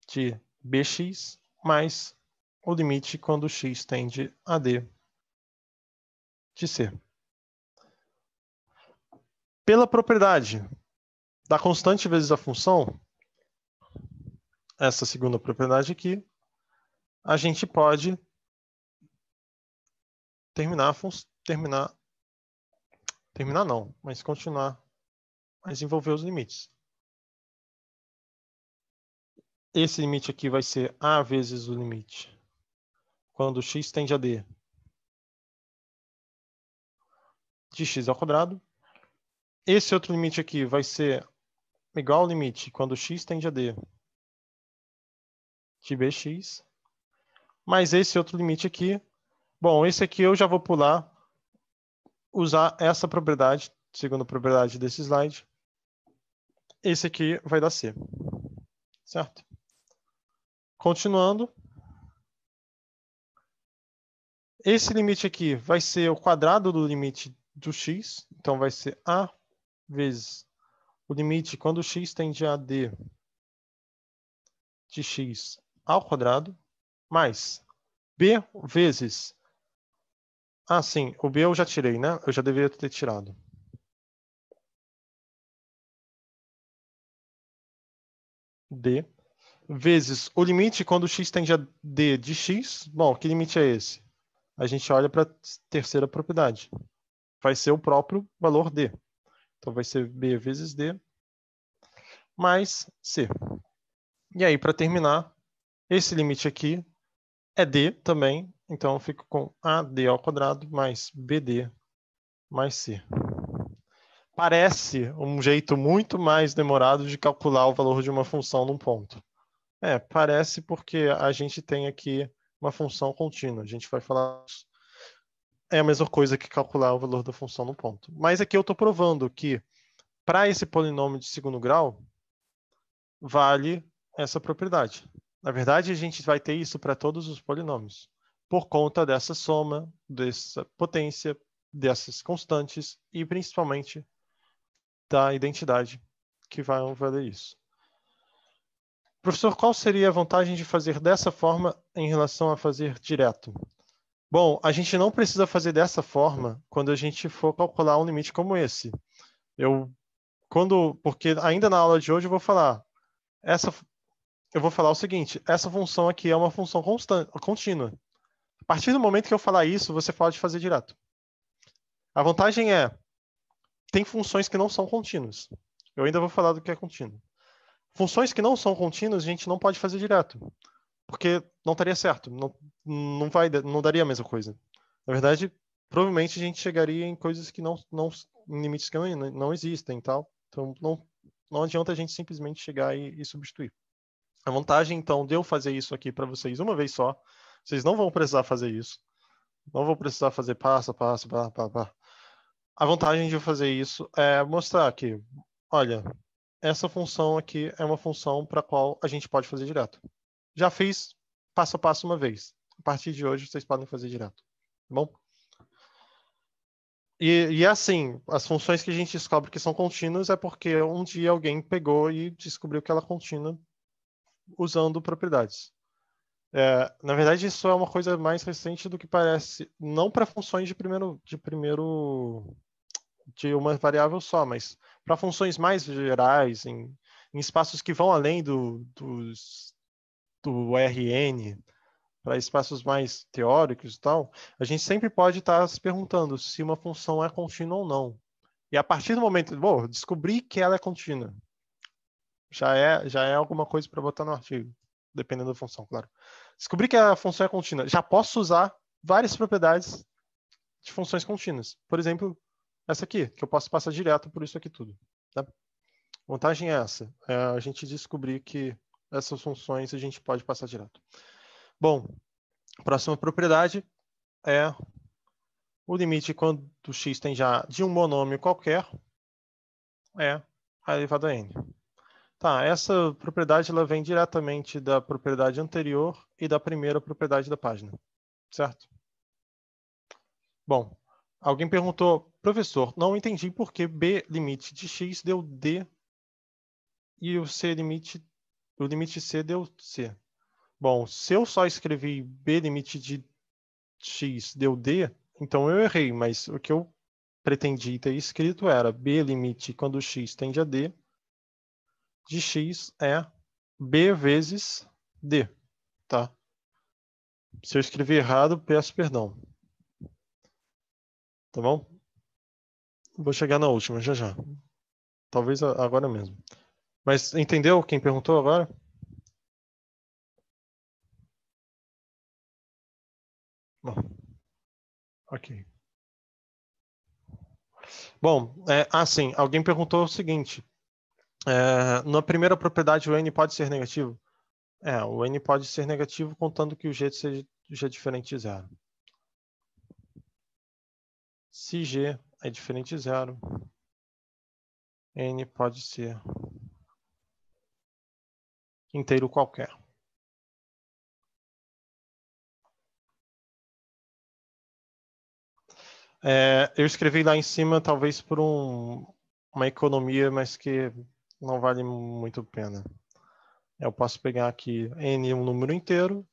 de bx mais o limite quando x tende a d de c. Pela propriedade da constante vezes a função, essa segunda propriedade aqui, a gente pode terminar, terminar, terminar não, mas continuar a desenvolver os limites. Esse limite aqui vai ser A vezes o limite quando x tende a d de x ao quadrado. Esse outro limite aqui vai ser igual ao limite quando x tende a d de bx. Mas esse outro limite aqui, bom, esse aqui eu já vou pular, usar essa propriedade, segunda propriedade desse slide. Esse aqui vai dar C. Certo? Continuando. Esse limite aqui vai ser o quadrado do limite do x. Então, vai ser A vezes o limite quando x tende a d de x ao quadrado, mais b vezes... Ah, sim, o b eu já tirei, né? Eu já deveria ter tirado. d vezes o limite quando x tende a d de x. Bom, que limite é esse? A gente olha para a terceira propriedade. Vai ser o próprio valor d. Então vai ser b vezes d mais c. E aí, para terminar, esse limite aqui é d também. Então eu fico com ad ao quadrado mais bd mais c. Parece um jeito muito mais demorado de calcular o valor de uma função num ponto. É, parece porque a gente tem aqui uma função contínua. A gente vai falar. É a mesma coisa que calcular o valor da função no ponto. Mas aqui eu estou provando que, para esse polinômio de segundo grau, vale essa propriedade. Na verdade, a gente vai ter isso para todos os polinômios, por conta dessa soma, dessa potência, dessas constantes e principalmente da identidade que vai valer isso. Professor, qual seria a vantagem de fazer dessa forma em relação a fazer direto? Bom, a gente não precisa fazer dessa forma quando a gente for calcular um limite como esse. Eu, quando, porque ainda na aula de hoje eu vou falar, essa, eu vou falar o seguinte, essa função aqui é uma função constante, contínua. A partir do momento que eu falar isso, você pode fazer direto. A vantagem é, tem funções que não são contínuas. Eu ainda vou falar do que é contínuo. Funções que não são contínuas, a gente não pode fazer direto, porque não estaria certo, não, não, vai, não daria a mesma coisa. Na verdade, provavelmente a gente chegaria em coisas que não, não em limites que não, não existem, tal. Então, não, não adianta a gente simplesmente chegar e, e substituir. A vantagem, então, de eu fazer isso aqui para vocês uma vez só, vocês não vão precisar fazer isso. Não vão precisar fazer passo a passo, pá, pá, pá. A vantagem de fazer isso é mostrar que, olha, essa função aqui é uma função para a qual a gente pode fazer direto. Já fiz passo a passo uma vez. A partir de hoje, vocês podem fazer direto. Tá bom? E, e assim, as funções que a gente descobre que são contínuas é porque um dia alguém pegou e descobriu que ela é contínua usando propriedades. É, na verdade, isso é uma coisa mais recente do que parece. Não para funções de primeiro, de primeiro de uma variável só, mas para funções mais gerais, em, em, espaços que vão além do, do RN, para espaços mais teóricos e tal, a gente sempre pode estar tá se perguntando se uma função é contínua ou não. E a partir do momento, bom, descobri que ela é contínua, já é, já é alguma coisa para botar no artigo, dependendo da função, claro. Descobri que a função é contínua, já posso usar várias propriedades de funções contínuas. Por exemplo, essa aqui, que eu posso passar direto por isso aqui tudo. Tá? Vantagem é essa, é a gente descobrir que essas funções a gente pode passar direto. Bom, próxima propriedade é o limite quando x tem já de um monômio qualquer é a elevado a n. Tá, essa propriedade ela vem diretamente da propriedade anterior e da primeira propriedade da página, certo? Bom, alguém perguntou, professor, não entendi por que b limite de x deu d e o c limite, o limite c deu c. Bom, se eu só escrevi b limite de x deu d, então eu errei, mas o que eu pretendi ter escrito era b limite quando x tende a d de x é b vezes d, tá? Se eu escrever errado, peço perdão. Tá bom? Vou chegar na última já já. Talvez agora mesmo. Mas entendeu quem perguntou agora? Bom. Ok. Bom, é, ah, sim. Alguém perguntou o seguinte. É, na primeira propriedade, o n pode ser negativo? É, o n pode ser negativo contando que o g seja, seja diferente de zero. Se g é diferente de zero, n pode ser inteiro qualquer. É, eu escrevi lá em cima, talvez por um, uma economia, mas que não vale muito a pena. Eu posso pegar aqui n um número inteiro,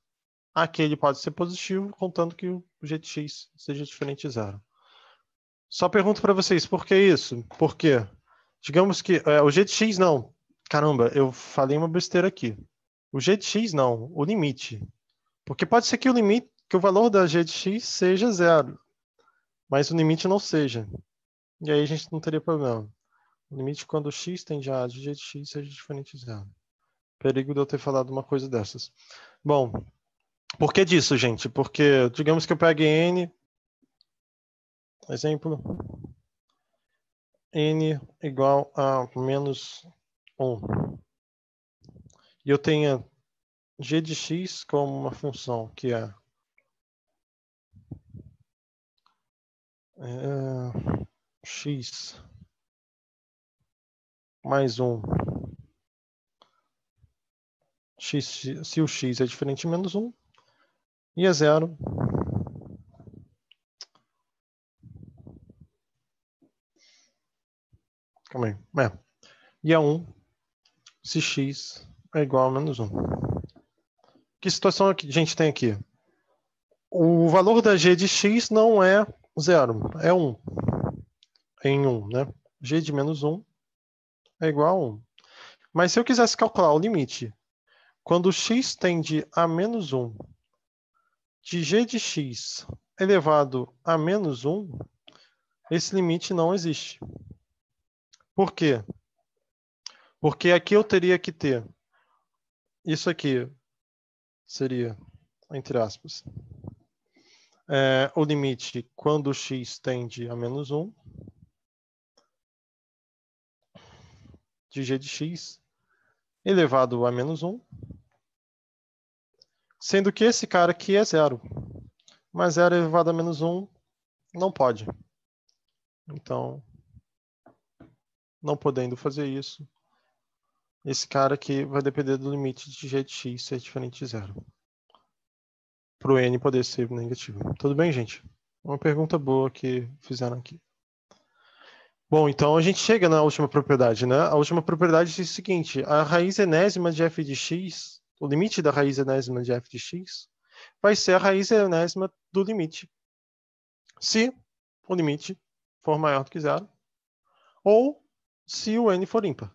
aquele pode ser positivo, contando que o de x seja diferente de zero. Só pergunto para vocês, por que isso? Por quê? Digamos que é, o de x não. Caramba, eu falei uma besteira aqui. O g x não, o limite. Porque pode ser que o limite, que o valor da g x seja zero, mas o limite não seja. E aí a gente não teria problema. Limite quando x tende a de de x seja diferente de zero. Perigo de eu ter falado uma coisa dessas. Bom, por que disso, gente? Porque, digamos que eu pegue n, exemplo, n igual a menos 1. E eu tenha g de x como uma função que é, é x mais um. X, se o x é diferente de menos 1 e é zero, calma aí, é, e é 1 se x é igual a menos 1. Que situação a gente tem aqui? O valor da g de x não é zero, é 1 em 1, né? g de menos 1 é igual a 1. Mas se eu quisesse calcular o limite, quando x tende a menos 1 de g de x elevado a menos 1, esse limite não existe. Por quê? Porque aqui eu teria que ter isso aqui seria, entre aspas, é, o limite quando x tende a menos 1 de g de x elevado a menos 1, sendo que esse cara aqui é zero. Mas zero elevado a menos 1 não pode. Então, não podendo fazer isso, esse cara aqui vai depender do limite de g de x ser diferente de zero. Para o n poder ser negativo. Tudo bem, gente? Uma pergunta boa que fizeram aqui. Bom, então a gente chega na última propriedade, né? A última propriedade diz o seguinte: a raiz enésima de f de x, o limite da raiz enésima de f de x, vai ser a raiz enésima do limite. Se o limite for maior do que zero, ou se o n for ímpar.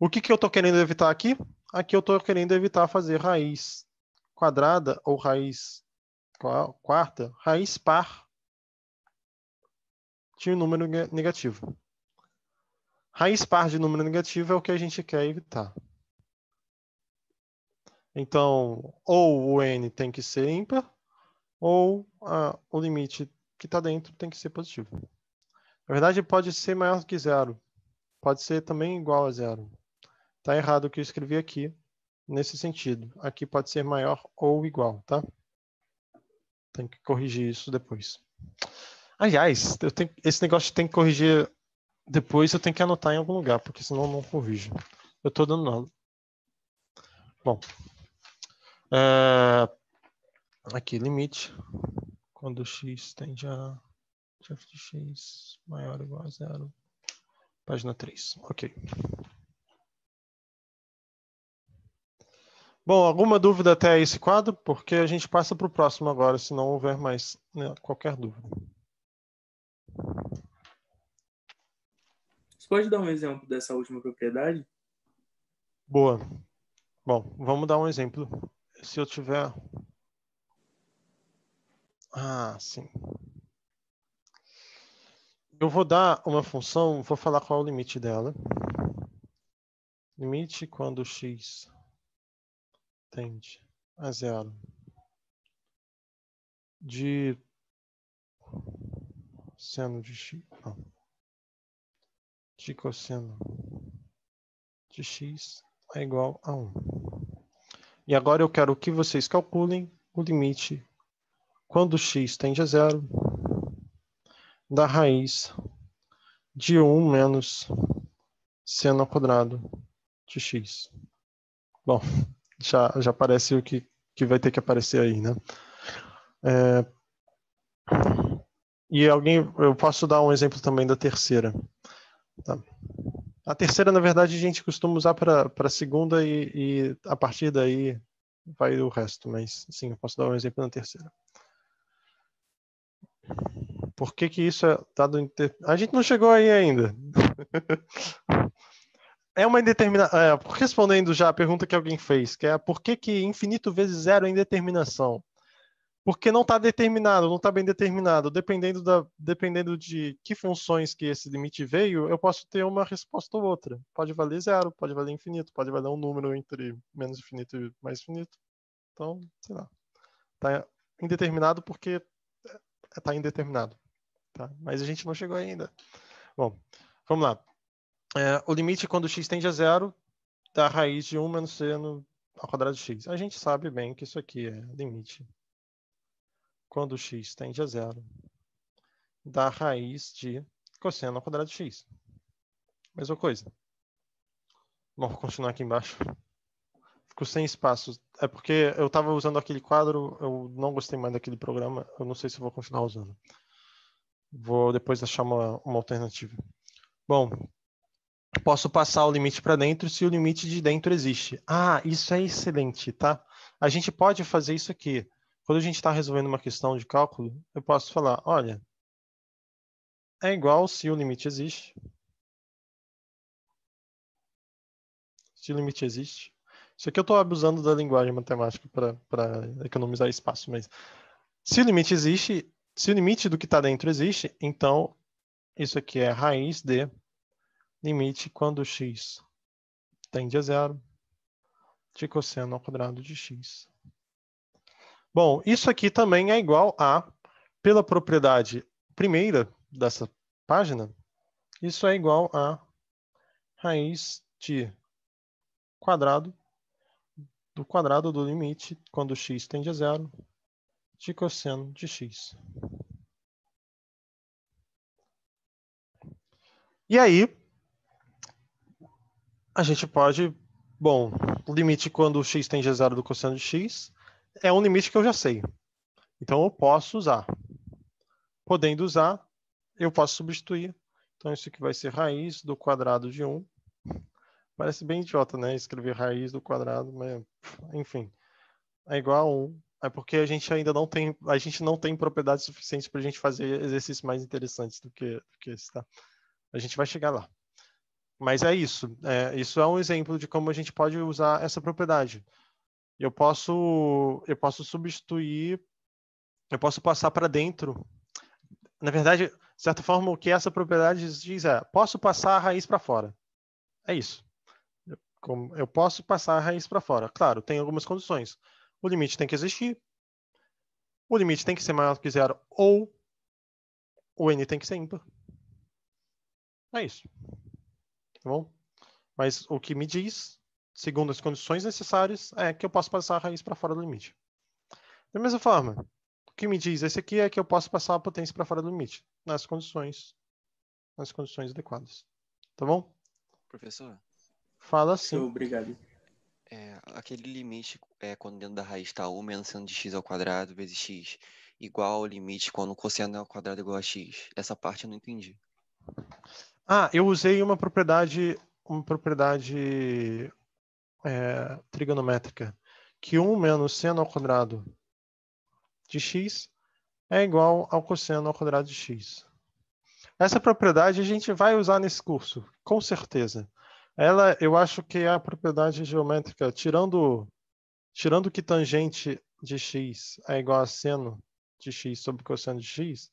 O que, que eu estou querendo evitar aqui? Aqui eu estou querendo evitar fazer raiz quadrada ou raiz quarta, raiz par de número negativo. Raiz par de número negativo é o que a gente quer evitar. Então, ou o n tem que ser ímpar, ou ah, o limite que está dentro tem que ser positivo. Na verdade, pode ser maior que zero. Pode ser também igual a zero. Está errado o que eu escrevi aqui, nesse sentido. Aqui pode ser maior ou igual, tá? Tem que corrigir isso depois. Aliás, eu tenho, esse negócio tem que corrigir Depois eu tenho que anotar em algum lugar, porque senão eu não corrijo. Eu estou dando nada. Bom. É, aqui, limite. Quando x tende a f de x maior ou igual a zero. Página 3. Ok. Bom, alguma dúvida até esse quadro? Porque a gente passa para o próximo agora, se não houver mais né, qualquer dúvida. Você pode dar um exemplo dessa última propriedade? Boa. Bom, vamos dar um exemplo. Se eu tiver. Ah, sim. Eu vou dar uma função, vou falar qual é o limite dela. Limite quando x tende a zero de seno de x, não, de cosseno de x é igual a 1. E agora eu quero que vocês calculem o limite quando x tende a zero da raiz de 1 menos seno ao quadrado de x. Bom, já, já aparece o que, que vai ter que aparecer aí, né? É, e alguém, eu posso dar um exemplo também da terceira. Tá? A terceira, na verdade, a gente costuma usar para a segunda e, e, a partir daí vai o resto, mas sim, eu posso dar um exemplo na terceira. Por que, que isso é dado. Inter... A gente não chegou aí ainda. *laughs* é uma indeterminação. É, respondendo já a pergunta que alguém fez, que é por que, que infinito vezes zero é indeterminação? Porque não está determinado, não está bem determinado. Dependendo, da, dependendo de que funções que esse limite veio, eu posso ter uma resposta ou outra. Pode valer zero, pode valer infinito, pode valer um número entre menos infinito e mais infinito. Então, sei lá. Está indeterminado porque está indeterminado. Tá? Mas a gente não chegou ainda. Bom, vamos lá é, o limite quando x tende a zero da raiz de 1 menos seno ao quadrado de x. A gente sabe bem que isso aqui é limite quando x tende a zero da raiz de cosseno ao quadrado de x. Mesma coisa. Vamos continuar aqui embaixo. Ficou sem espaço. É porque eu estava usando aquele quadro, eu não gostei mais daquele programa, eu não sei se vou continuar usando. Vou depois achar uma, uma alternativa. Bom, posso passar o limite para dentro se o limite de dentro existe. Ah, isso é excelente, tá? A gente pode fazer isso aqui. Quando a gente está resolvendo uma questão de cálculo, eu posso falar, olha, é igual se o limite existe. Se o limite existe. Isso aqui eu estou abusando da linguagem matemática para economizar espaço, mas se o limite existe, se o limite do que está dentro existe, então isso aqui é raiz de limite quando x tende a zero de cosseno ao quadrado de x. Bom, isso aqui também é igual a, pela propriedade primeira dessa página, isso é igual a raiz de quadrado do quadrado do limite quando x tende a zero de cosseno de x. E aí, a gente pode. Bom, limite quando x tende a zero do cosseno de x é um limite que eu já sei. Então eu posso usar. Podendo usar, eu posso substituir. Então isso aqui vai ser raiz do quadrado de 1. Parece bem idiota, né? Escrever raiz do quadrado, mas enfim. É igual a 1. É porque a gente ainda não tem, a gente não tem propriedades suficientes para a gente fazer exercícios mais interessantes do que, do que esse, tá? A gente vai chegar lá. Mas é isso. É, isso é um exemplo de como a gente pode usar essa propriedade. Eu posso, eu posso substituir, eu posso passar para dentro. Na verdade, de certa forma, o que essa propriedade diz é: posso passar a raiz para fora. É isso. Eu, eu posso passar a raiz para fora. Claro, tem algumas condições. O limite tem que existir. O limite tem que ser maior que zero ou o n tem que ser ímpar. É isso tá bom? Mas o que me diz, segundo as condições necessárias, é que eu posso passar a raiz para fora do limite. Da mesma forma, o que me diz esse aqui é que eu posso passar a potência para fora do limite, nas condições nas condições adequadas. Tá bom? Professor, Fala sim. obrigado. é, aquele limite é quando dentro da raiz está 1 menos seno de x ao quadrado vezes x igual ao limite quando o cosseno ao quadrado é igual a x. Essa parte eu não entendi. Ah, eu usei uma propriedade, uma propriedade é, trigonométrica, que 1 menos seno ao quadrado de x é igual ao cosseno ao quadrado de x. Essa propriedade a gente vai usar nesse curso, com certeza. Ela, eu acho que é a propriedade geométrica, tirando, tirando que tangente de x é igual a seno de x sobre cosseno de x,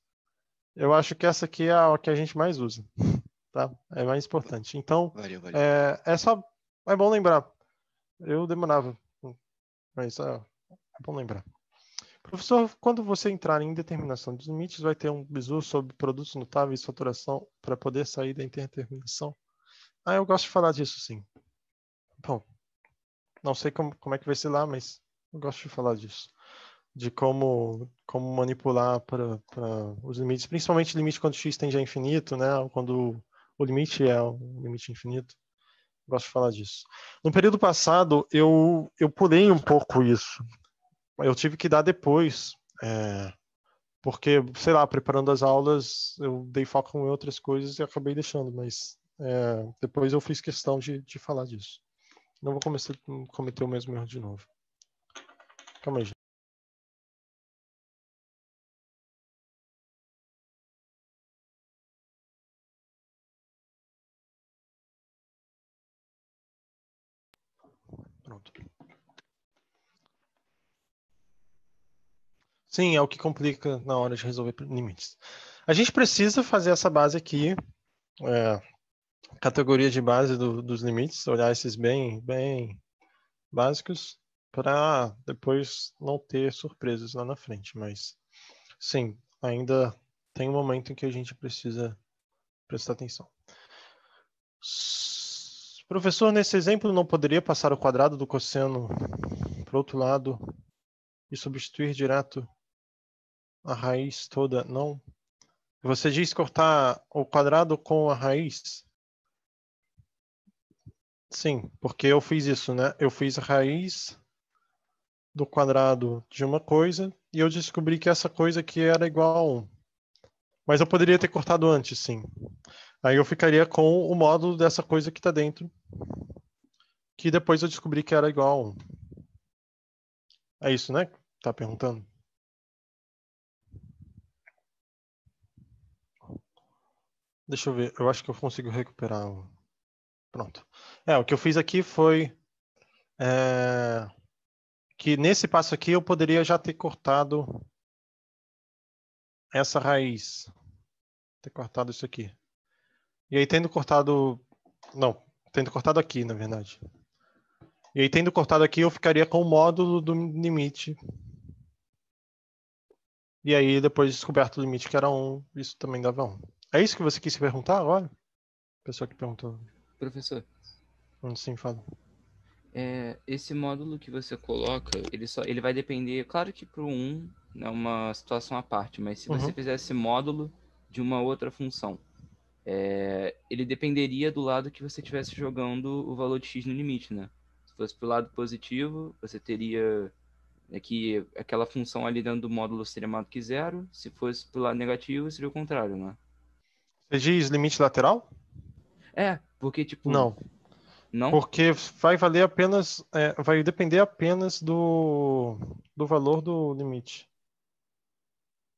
eu acho que essa aqui é a que a gente mais usa, *laughs* tá? É mais importante. Então, Valeu, valeu. é, é só, é bom lembrar. Eu demorava, mas é, é bom lembrar. Professor, quando você entrar em determinação dos limites, vai ter um bizu sobre produtos notáveis e faturação para poder sair da interdeterminação. Ah, eu gosto de falar disso, sim. Bom, não sei como, como é que vai ser lá, mas eu gosto de falar disso. De como, como manipular para os limites, principalmente limite quando x tende a infinito, né? Quando o limite é um limite infinito. Gosto de falar disso. No período passado, eu, eu pulei um pouco isso. Eu tive que dar depois, é, porque, sei lá, preparando as aulas, eu dei foco em outras coisas e acabei deixando, mas é, depois eu fiz questão de, de falar disso. Não vou começar, cometer o mesmo erro de novo. Calma aí. Pronto. Sim, é o que complica na hora de resolver limites. A gente precisa fazer essa base aqui, é, categoria de base do, dos limites, olhar esses bem, bem básicos, para depois não ter surpresas lá na frente. Mas, sim, ainda tem um momento em que a gente precisa prestar atenção. Professor, nesse exemplo, não poderia passar o quadrado do cosseno para o outro lado e substituir direto a raiz toda? Não. Você diz cortar o quadrado com a raiz? Sim, porque eu fiz isso, né? Eu fiz a raiz do quadrado de uma coisa e eu descobri que essa coisa aqui era igual a 1. Mas eu poderia ter cortado antes, sim. Aí eu ficaria com o módulo dessa coisa que está dentro, que depois eu descobri que era igual a 1. É isso, né? Tá perguntando? Deixa eu ver, eu acho que eu consigo recuperar. Pronto. É, o que eu fiz aqui foi é, que nesse passo aqui eu poderia já ter cortado essa raiz. Ter cortado isso aqui. E aí tendo cortado. Não, tendo cortado aqui, na verdade. E aí tendo cortado aqui, eu ficaria com o módulo do limite. E aí depois descoberto o limite que era 1, isso também dava 1. É isso que você quis perguntar agora? Pessoa que perguntou. Professor, Onde sim fala. é, esse módulo que você coloca, ele só ele vai depender, claro que para o 1 é uma situação à parte, mas se você Uhum. fizesse módulo de uma outra função, é, ele dependeria do lado que você estivesse jogando o valor de x no limite, né? Se fosse pro lado positivo, você teria é que aquela função ali dentro do módulo seria maior do que zero. Se fosse pro lado negativo, seria o contrário, né? Você diz limite lateral? É, porque tipo. Não, Não? porque vai valer apenas, é, vai depender apenas do, do valor do limite.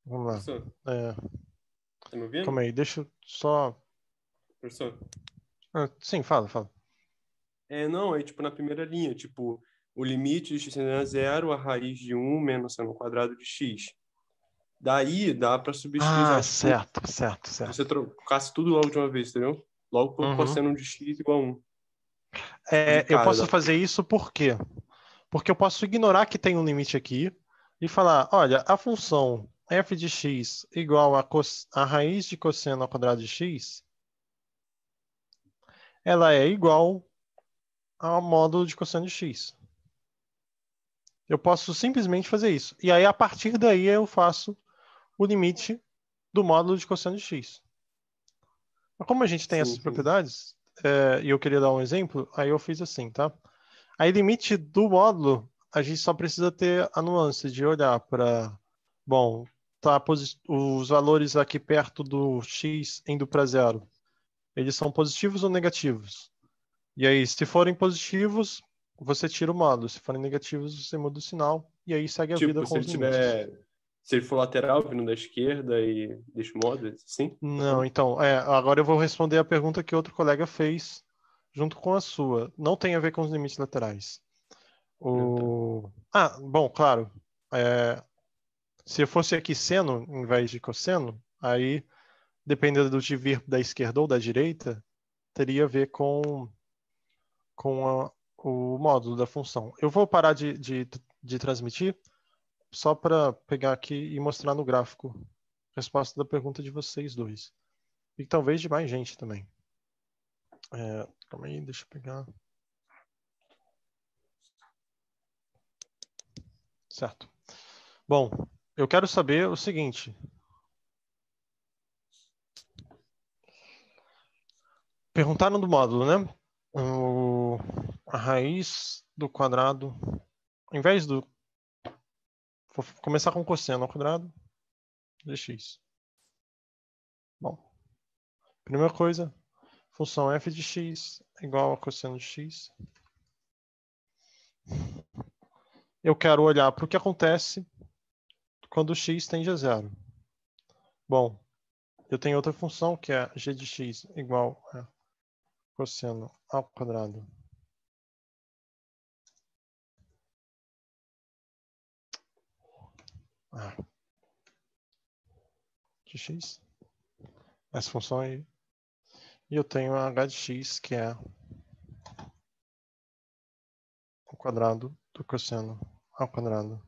Vamos lá. É, tá me ouvindo? calma aí, deixa eu só. Professor? Ah, sim, fala, fala. É, não, é tipo na primeira linha, tipo, o limite de x tendendo a zero, a raiz de 1 menos seno ao quadrado de x. Daí dá para substituir Ah, certo, certo, certo. você trocasse tudo logo de uma vez, entendeu? Logo por Uhum. cosseno de x igual a 1. É, eu posso dá- fazer isso por quê? Porque eu posso ignorar que tem um limite aqui e falar, olha, a função f de x igual a, cos- a raiz de cosseno ao quadrado de x, ela é igual ao módulo de cosseno de x. Eu posso simplesmente fazer isso. E aí, a partir daí, eu faço o limite do módulo de cosseno de x. Mas Como a gente tem Sim, essas sim. propriedades, é, e eu queria dar um exemplo, aí eu fiz assim, tá? Aí limite do módulo, a gente só precisa ter a nuance de olhar para, bom, tá os valores aqui perto do x indo para zero, eles são positivos ou negativos? E aí, se forem positivos, você tira o módulo, se forem negativos, você muda o sinal, e aí segue a vida Tipo, com se os tiver. Se ele for lateral, vindo da esquerda e deixa o modo, sim? Não, então, é, agora eu vou responder a pergunta que outro colega fez junto com a sua. Não tem a ver com os limites laterais. O... Ah, bom, claro. é, se fosse aqui seno em vez de cosseno, aí, dependendo do de vir da esquerda ou da direita, teria a ver com, com a- o módulo da função. Eu vou parar de, de, de transmitir só para pegar aqui e mostrar no gráfico a resposta da pergunta de vocês dois. E talvez de mais gente também. É, calma aí, deixa eu pegar. Certo. Bom, eu quero saber o seguinte. Perguntaram do módulo, né? O- a raiz do quadrado, ao invés do. Vou começar com cosseno ao quadrado de x. Bom, primeira coisa, função f de x é igual a cosseno de x. Eu quero olhar para o que acontece quando x tende a zero. Bom, eu tenho outra função que é g de x igual a cosseno ao quadrado ah, de x. Essa função aí. E eu tenho a h de x, que é o quadrado do cosseno ao quadrado.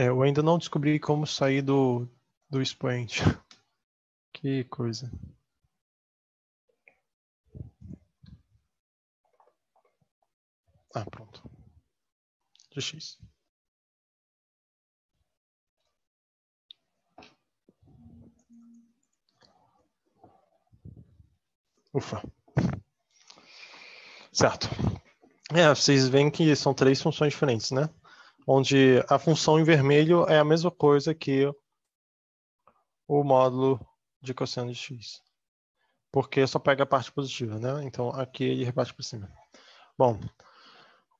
É, eu ainda não descobri como sair do, do expoente. *laughs* Que coisa. Ah, pronto. De x. Ufa. Certo. É, vocês veem que são três funções diferentes, né? Onde a função em vermelho é a mesma coisa que o módulo de cosseno de x. Porque só pega a parte positiva, né? Então aqui ele reparte por cima. Bom,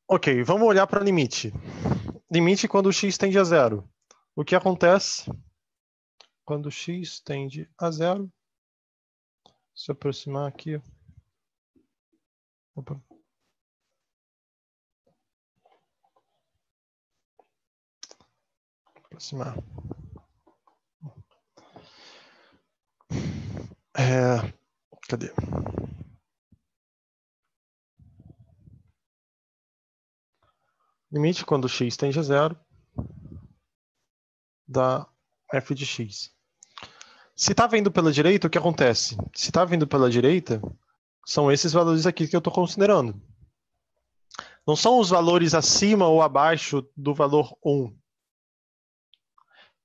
ok, vamos olhar para limite. Limite quando x tende a zero. O que acontece quando x tende a zero? Se aproximar aqui. Opa. É, cadê? Limite quando x tende a zero da f de x. Se está vindo pela direita, o que acontece? Se está vindo pela direita, são esses valores aqui que eu estou considerando. Não são os valores acima ou abaixo do valor 1.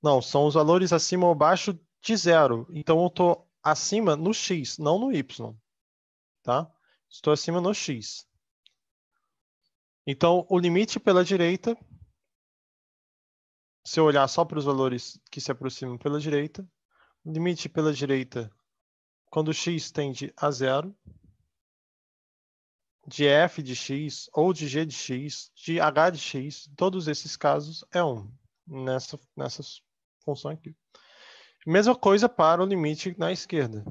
Não, são os valores acima ou abaixo de zero. Então eu estou acima no x, não no y. Tá? Estou acima no x. Então, o limite pela direita, se eu olhar só para os valores que se aproximam pela direita, o limite pela direita, quando x tende a zero, de f de x, ou de g de x, de h de x, todos esses casos é 1, nessa, nessa função aqui. Mesma coisa para o limite na esquerda.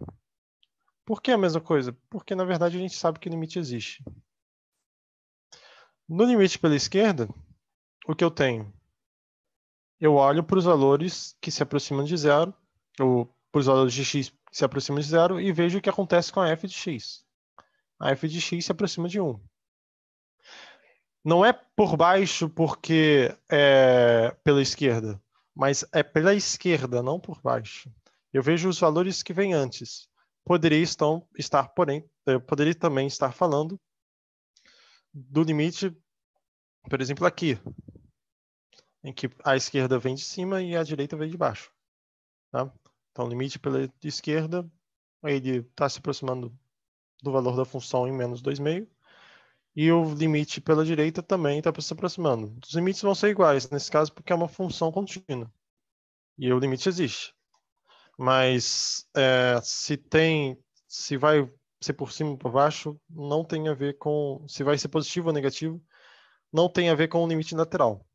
Por que a mesma coisa? Porque, na verdade, a gente sabe que o limite existe. No limite pela esquerda, o que eu tenho? Eu olho para os valores que se aproximam de zero, ou para os valores de x que se aproximam de zero, e vejo o que acontece com a f de x. A f de x se aproxima de 1. Não é por baixo porque é pela esquerda, mas é pela esquerda, não por baixo. Eu vejo os valores que vêm antes. Poderia estão, estar, porém, eu poderia também estar falando do limite, por exemplo, aqui. em que a esquerda vem de cima e a direita vem de baixo. Tá? Então, o limite pela esquerda, ele está se aproximando do valor da função em menos 2,5. E o limite pela direita também está se aproximando. Os limites vão ser iguais, nesse caso, porque é uma função contínua. E o limite existe. Mas é, se tem, se vai ser por cima ou por baixo, não tem a ver com se vai ser positivo ou negativo, não tem a ver com o limite lateral.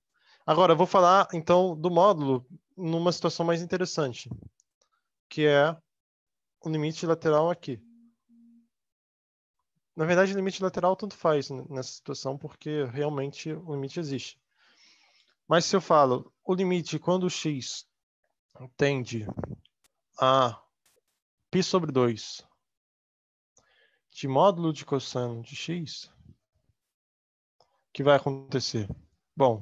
Agora, eu vou falar então do módulo numa situação mais interessante, que é o limite lateral aqui. Na verdade, o limite lateral tanto faz nessa situação, porque realmente o limite existe. Mas se eu falo o limite quando o x tende a π sobre 2 de módulo de cosseno de x, o que vai acontecer? Bom,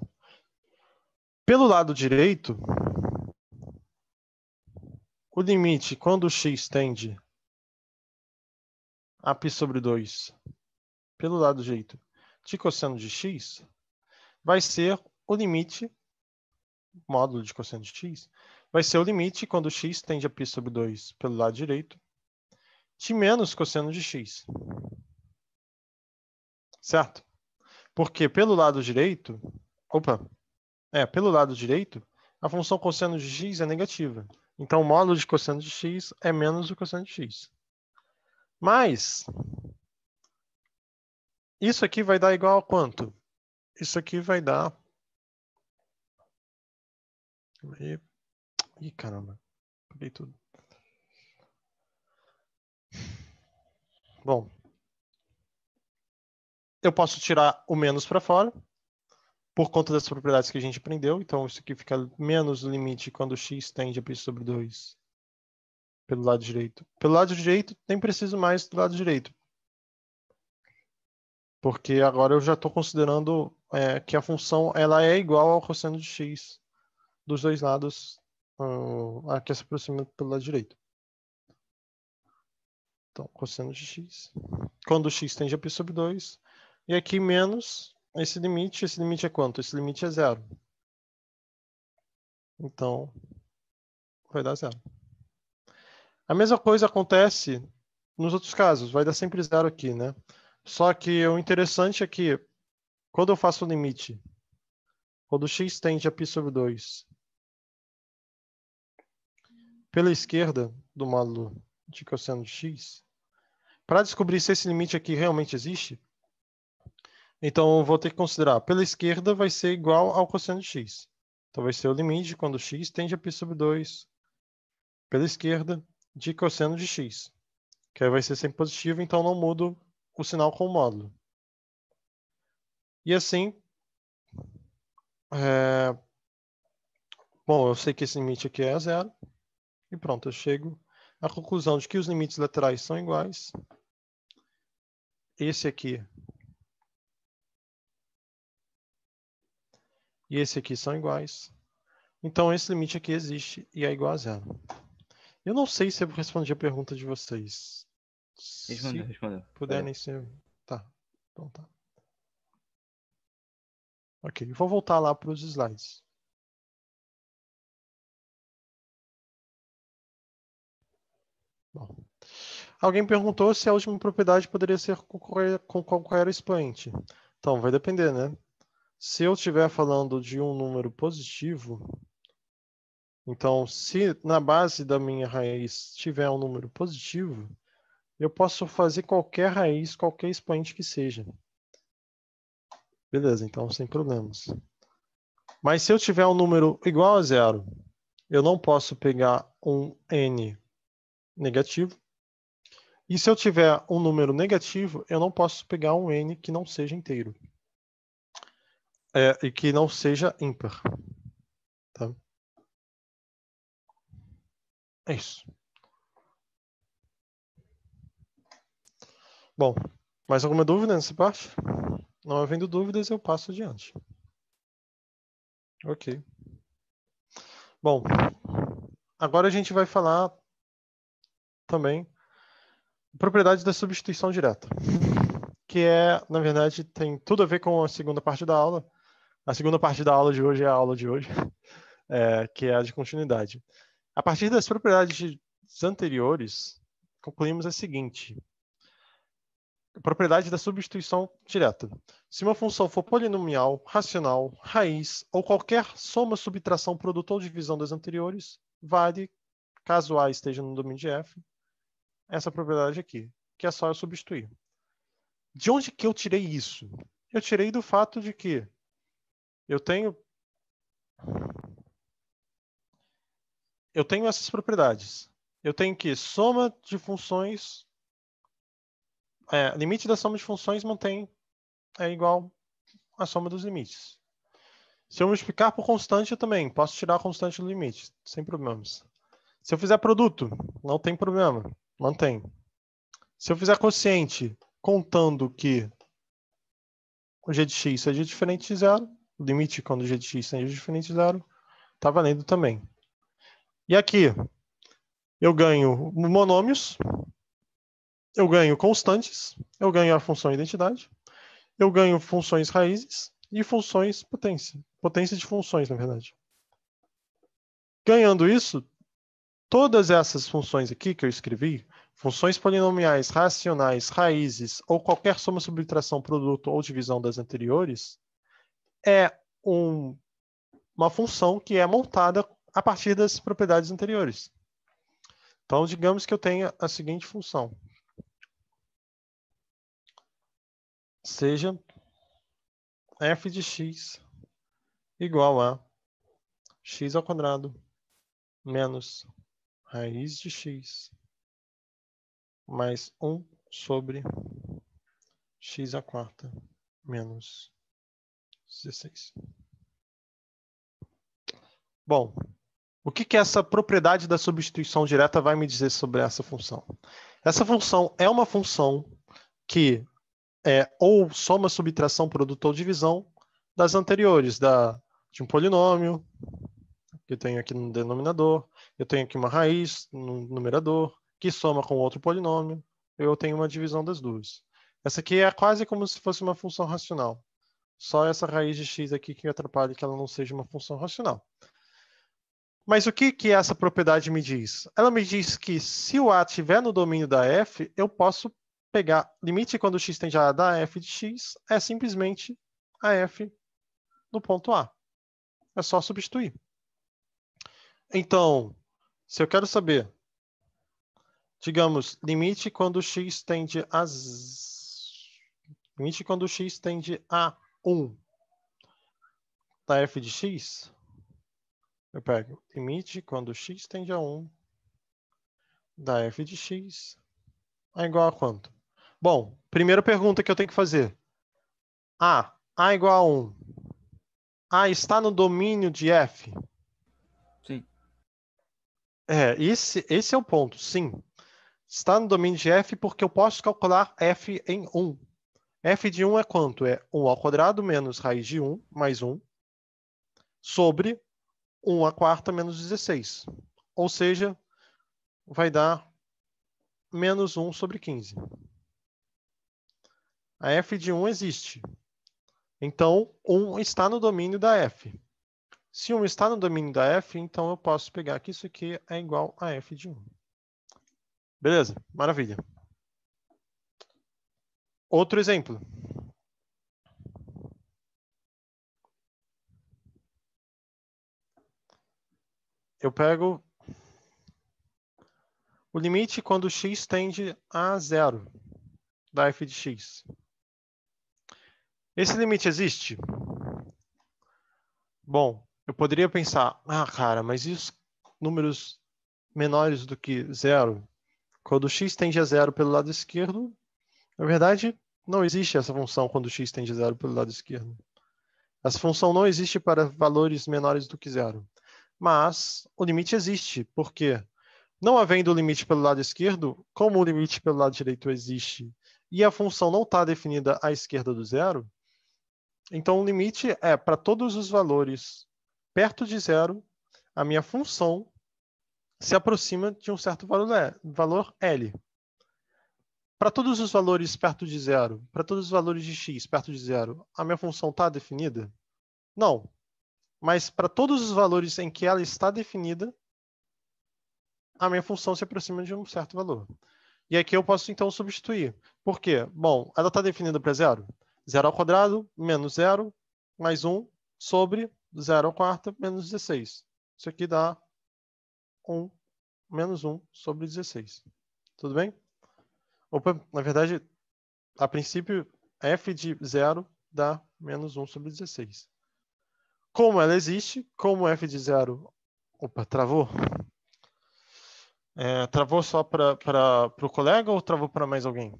pelo lado direito, o limite quando x tende π sobre 2 pelo lado direito de cosseno de x vai ser o limite, módulo de cosseno de x, vai ser o limite quando x tende a π sobre 2 pelo lado direito de menos cosseno de x. Certo? Porque pelo lado direito, opa, é, pelo lado direito, a função cosseno de x é negativa. Então, o módulo de cosseno de x é menos o cosseno de x. Mas isso aqui vai dar igual a quanto? Isso aqui vai dar. Ih, caramba. Peguei tudo. Bom. Eu posso tirar o menos para fora. Por conta das propriedades que a gente aprendeu. Então, isso aqui fica menos limite quando x tende a π sobre 2 pelo lado direito. Pelo lado direito, nem preciso mais do lado direito. Porque agora eu já estou considerando é, que a função ela é igual ao cosseno de x dos dois lados uh, a que se aproxima pelo lado direito. Então, cosseno de x. Quando x tende a π sobre 2. E aqui menos esse limite. Esse limite é quanto? Esse limite é zero. Então, vai dar zero. A mesma coisa acontece nos outros casos, vai dar sempre zero aqui, né? Só que o interessante é que quando eu faço o limite, quando x tende a π sobre 2, pela esquerda do módulo de cosseno de x, para descobrir se esse limite aqui realmente existe, então vou ter que considerar pela esquerda vai ser igual ao cosseno de x. Então vai ser o limite quando x tende a π sobre 2 pela esquerda de cosseno de x, que aí vai ser sempre positivo, então não mudo o sinal com o módulo. E assim, é... bom, eu sei que esse limite aqui é zero, e pronto, eu chego à conclusão de que os limites laterais são iguais. Esse aqui e esse aqui são iguais. Então, esse limite aqui existe e é igual a zero. Eu não sei se eu respondi a pergunta de vocês. Respondeu, se respondeu. Puderem ser. Tá. Então tá. Ok, vou voltar lá para os slides. Bom. Alguém perguntou se a última propriedade poderia ser com qualquer, com qualquer expoente. Então, vai depender, né? Se eu estiver falando de um número positivo, então, se na base da minha raiz tiver um número positivo, eu posso fazer qualquer raiz, qualquer expoente que seja. Beleza, então sem problemas. Mas se eu tiver um número igual a zero, eu não posso pegar um n negativo. E se eu tiver um número negativo, eu não posso pegar um n que não seja inteiro. É, e que não seja ímpar. Tá? É isso. Bom, mais alguma dúvida nessa parte? Não havendo dúvidas, eu passo adiante. Ok. Bom, agora a gente vai falar também propriedades da substituição direta, que é, na verdade, tem tudo a ver com a segunda parte da aula, A segunda parte da aula de hoje é a aula de hoje, *laughs* é, que é a de continuidade. A partir das propriedades anteriores, concluímos a seguinte. Propriedade da substituição direta. Se uma função for polinomial, racional, raiz ou qualquer soma, subtração, produto ou divisão das anteriores, vale, caso A esteja no domínio de F, essa propriedade aqui, que é só eu substituir. De onde que eu tirei isso? Eu tirei do fato de que eu tenho eu tenho essas propriedades. Eu tenho que soma de funções é, limite da soma de funções mantém é igual à soma dos limites. Se eu multiplicar por constante, eu também posso tirar a constante do limite, sem problemas. Se eu fizer produto, não tem problema, mantém. Se eu fizer quociente, contando que o g de x seja diferente de zero, o limite quando o g de x seja diferente de zero, está valendo também. E aqui, eu ganho monômios, eu ganho constantes, eu ganho a função identidade, eu ganho funções raízes e funções potência. Potência de funções, na verdade. Ganhando isso, todas essas funções aqui que eu escrevi, funções polinomiais, racionais, raízes ou qualquer soma, subtração, produto ou divisão das anteriores, é um, uma função que é montada a partir das propriedades anteriores. Então, digamos que eu tenha a seguinte função. Seja f de x igual a x ao quadrado menos raiz de x mais 1 sobre x à quarta menos 16. Bom, o que, que essa propriedade da substituição direta vai me dizer sobre essa função? Essa função é uma função que é ou soma, subtração, produto ou divisão das anteriores, da, de um polinômio, que eu tenho aqui no denominador, eu tenho aqui uma raiz no numerador, que soma com outro polinômio, eu tenho uma divisão das duas. Essa aqui é quase como se fosse uma função racional. Só essa raiz de x aqui que atrapalha que ela não seja uma função racional. Mas o que, que essa propriedade me diz? Ela me diz que se o A estiver no domínio da f, eu posso pegar limite quando x tende a da f de x é simplesmente a f no ponto A. É só substituir. Então, se eu quero saber, digamos, limite quando x tende a limite quando x tende a 1 da f de x, eu pego limite quando x tende a 1 da f de x é igual a quanto? Bom, primeira pergunta que eu tenho que fazer. A, A igual a 1. A está no domínio de F? Sim. É, esse, esse é o ponto, sim. Está no domínio de F porque eu posso calcular F em 1. F de 1 é quanto? É 1 ao quadrado menos raiz de 1, mais 1, sobre 1 a quarta menos 16. Ou seja, vai dar menos 1 sobre 15. A f de 1 existe. Então, 1 está no domínio da f. Se 1 está no domínio da f, então eu posso pegar que isso aqui é igual a f de 1. Beleza? Maravilha. Outro exemplo. Eu pego o limite quando x tende a zero da f de x. Esse limite existe? Bom, eu poderia pensar, ah, cara, mas e os números menores do que zero? Quando x tende a zero pelo lado esquerdo, na verdade, não existe essa função quando x tende a zero pelo lado esquerdo. Essa função não existe para valores menores do que zero. Mas o limite existe, porque não havendo limite pelo lado esquerdo, como o limite pelo lado direito existe e a função não está definida à esquerda do zero, então o limite é para todos os valores perto de zero, a minha função se aproxima de um certo valor L. Para todos os valores perto de zero, para todos os valores de x perto de zero, a minha função está definida? Não. Mas para todos os valores em que ela está definida, a minha função se aproxima de um certo valor. E aqui eu posso então substituir. Por quê? Bom, ela está definida para zero. Zero ao quadrado menos zero mais um sobre zero ao quarto menos 16. Isso aqui dá 1 menos 1 sobre 16. Tudo bem? Opa, na verdade, a princípio, f de zero dá menos 1 sobre 16. Como ela existe, como f de zero... Opa, travou? É, travou só para o colega ou travou para mais alguém?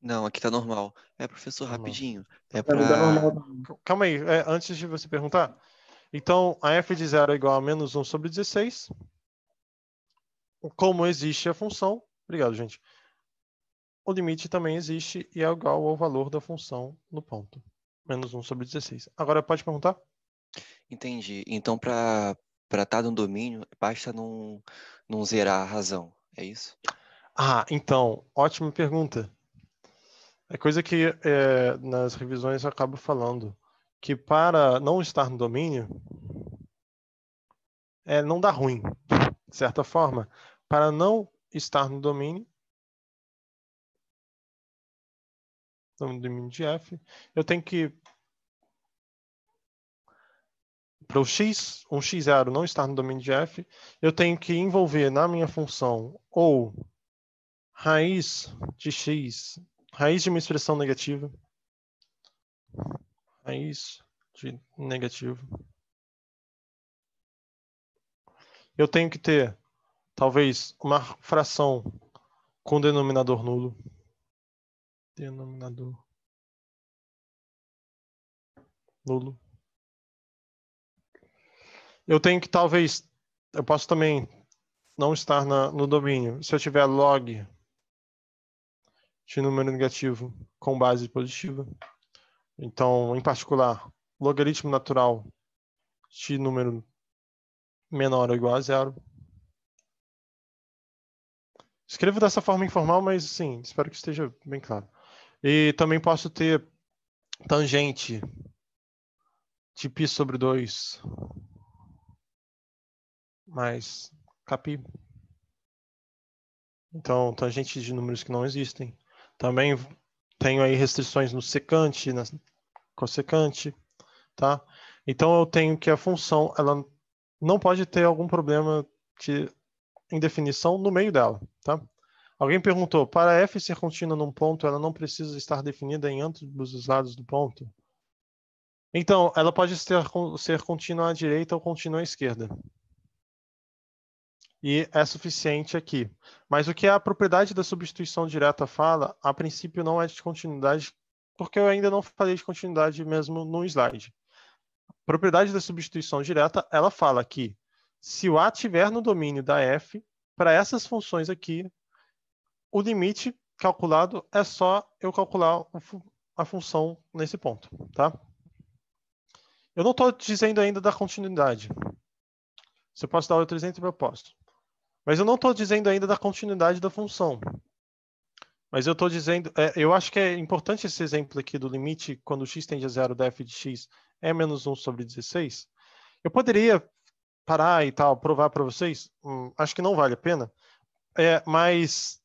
Não, aqui tá normal. É, professor, Normal. rapidinho. É Pra tá pra. Calma aí, é, antes de você perguntar. Então, a f de zero é igual a menos 1 sobre 16. Como existe a função... Obrigado, gente. O limite também existe e é igual ao valor da função no ponto. Menos 1 sobre 16. Agora pode perguntar? Entendi. Então, para estar no domínio, basta não, não zerar a razão. É isso? Ah, então, ótima pergunta. É coisa que é, nas revisões eu acabo falando. Que para não estar no domínio, é, não dá ruim, de certa forma. Para não estar no domínio, no domínio de f, eu tenho que para o x, um x0 não estar no domínio de f, eu tenho que envolver na minha função ou raiz de x, raiz de uma expressão negativa, raiz de negativo. Eu tenho que ter, talvez, uma fração com denominador nulo. Denominador nulo. Eu tenho que, talvez, eu posso também não estar na, no domínio. Se eu tiver log de número negativo com base positiva. Então, em particular, logaritmo natural de número menor ou igual a zero. Escrevo dessa forma informal, mas sim, espero que esteja bem claro. E também posso ter tangente de π sobre 2 mais capi. Então, tangente de números que não existem. Também tenho aí restrições no secante, na cossecante, tá? Então eu tenho que a função ela não pode ter algum problema de indefinição no meio dela, tá? Alguém perguntou, para f ser contínua num ponto, ela não precisa estar definida em ambos os lados do ponto? Então, ela pode ser, ser contínua à direita ou contínua à esquerda. E é suficiente aqui. Mas o que a propriedade da substituição direta fala, a princípio não é de continuidade, porque eu ainda não falei de continuidade mesmo no slide. A propriedade da substituição direta, ela fala que se o A estiver no domínio da f, para essas funções aqui, o limite calculado é só eu calcular a função nesse ponto, tá? Eu não estou dizendo ainda da continuidade. Se eu posso dar outro exemplo, eu posso. Mas eu não estou dizendo ainda da continuidade da função. Mas eu estou dizendo, é, eu acho que é importante esse exemplo aqui do limite quando x tende a zero da f de x é menos 1 sobre 16. Eu poderia parar e tal, provar para vocês, hum, acho que não vale a pena, é, mas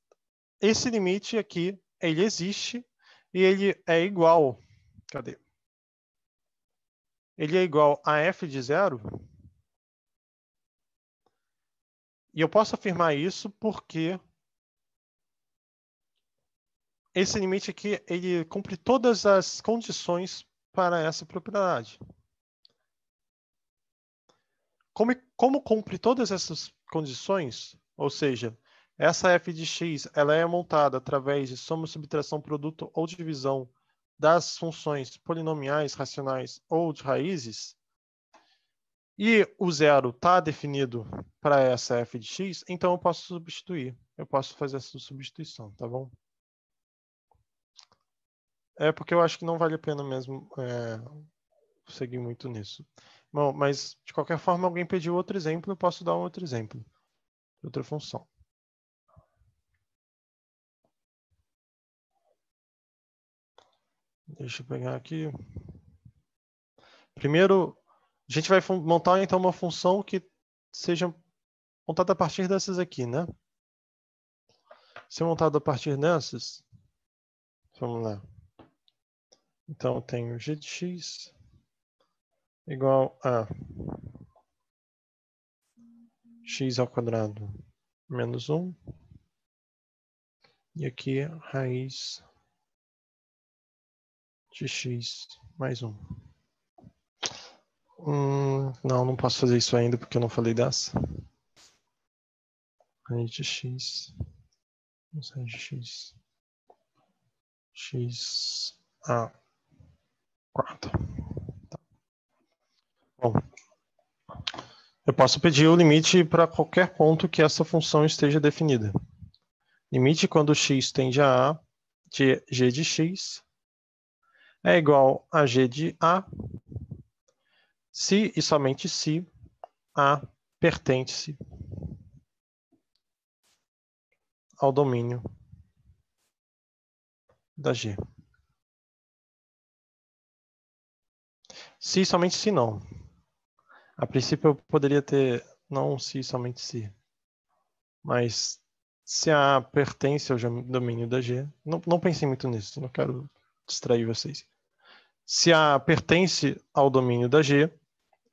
esse limite aqui, ele existe e ele é igual, cadê? Ele é igual a f de zero E eu posso afirmar isso porque esse limite aqui, ele cumpre todas as condições para essa propriedade. Como, como cumpre todas essas condições, ou seja, essa f de x ela é montada através de soma, subtração, produto ou divisão das funções polinomiais, racionais ou de raízes, e o zero está definido para essa f de x, então eu posso substituir. Eu posso fazer essa substituição, tá bom? É porque eu acho que não vale a pena mesmo é, seguir muito nisso. Bom, mas, de qualquer forma, alguém pediu outro exemplo, eu posso dar um outro exemplo. Outra função. Deixa eu pegar aqui. Primeiro, a gente vai montar então uma função que seja montada a partir dessas aqui, né? Se montada a partir dessas, vamos lá. Então, eu tenho g de x igual a x ao quadrado menos 1. E aqui raiz de x mais 1. Hum, não, não posso fazer isso ainda porque eu não falei dessa. Raiz x. Vamos raiz x. x a quarta. Tá. Bom, eu posso pedir o limite para qualquer ponto que essa função esteja definida. Limite quando x tende a a de g de x é igual a g de a se e somente se a pertence ao domínio da G. Se e somente se não. A princípio eu poderia ter não se e somente se. Mas se a pertence ao domínio da G, não, não pensei muito nisso, não quero distrair vocês. Se a pertence ao domínio da G,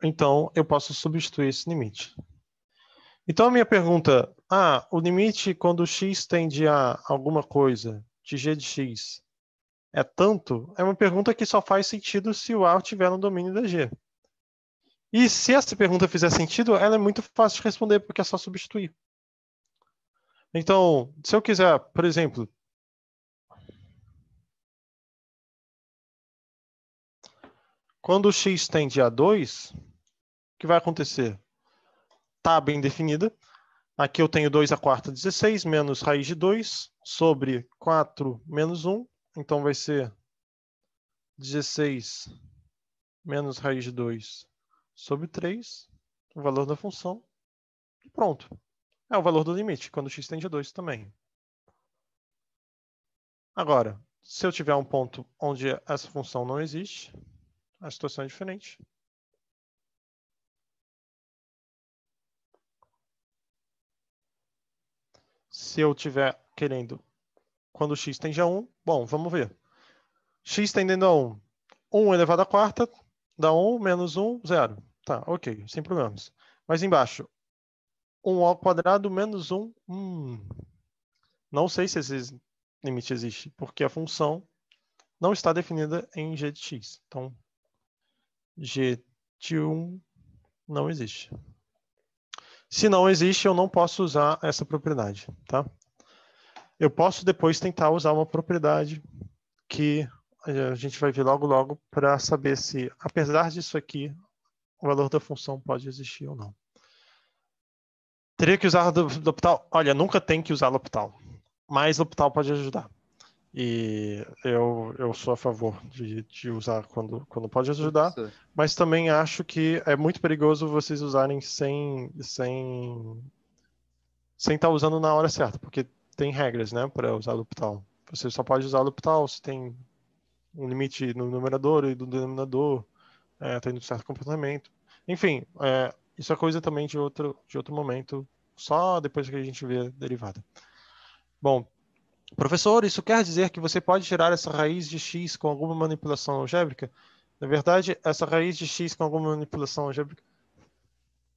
então eu posso substituir esse limite. Então a minha pergunta, ah, o limite quando x tende a alguma coisa de g de x é tanto? É uma pergunta que só faz sentido se o A estiver no domínio da G. E se essa pergunta fizer sentido, ela é muito fácil de responder, porque é só substituir. Então, se eu quiser, por exemplo, quando x tende a 2, o que vai acontecer? Está bem definida. Aqui eu tenho 2 a quarta, 16, menos raiz de 2, sobre 4 menos 1. Então vai ser 16 menos raiz de 2 sobre 3, o valor da função. E pronto. É o valor do limite, quando x tende a 2 também. Agora, se eu tiver um ponto onde essa função não existe, a situação é diferente. Se eu tiver querendo quando x tende a 1, bom, vamos ver. x tendendo a 1. 1 elevado à quarta dá 1 menos 1, 0. Tá, ok, sem problemas. Mas embaixo, 1 ao quadrado menos 1. Hum, não sei se esse limite existe, porque a função não está definida em g de x. Então, g de 1 não existe. Se não existe, eu não posso usar essa propriedade, tá? Eu posso depois tentar usar uma propriedade que a gente vai ver logo logo para saber se, apesar disso aqui, o valor da função pode existir ou não. Teria que usar L'Hopital? Olha, nunca tem que usar L'Hopital, mas L'Hopital pode ajudar. E eu, eu sou a favor de, de usar quando, quando pode ajudar, mas também acho que é muito perigoso vocês usarem sem sem sem estar tá usando na hora certa, porque tem regras, né, para usar L'Hopital. Você só pode usar L'Hopital se tem um limite no numerador e do denominador, é, tendo certo comportamento. Enfim, é, isso é coisa também de outro, de outro momento, só depois que a gente vê a derivada. Bom, Professor, isso quer dizer que você pode tirar essa raiz de x com alguma manipulação algébrica? Na verdade, essa raiz de x com alguma manipulação algébrica.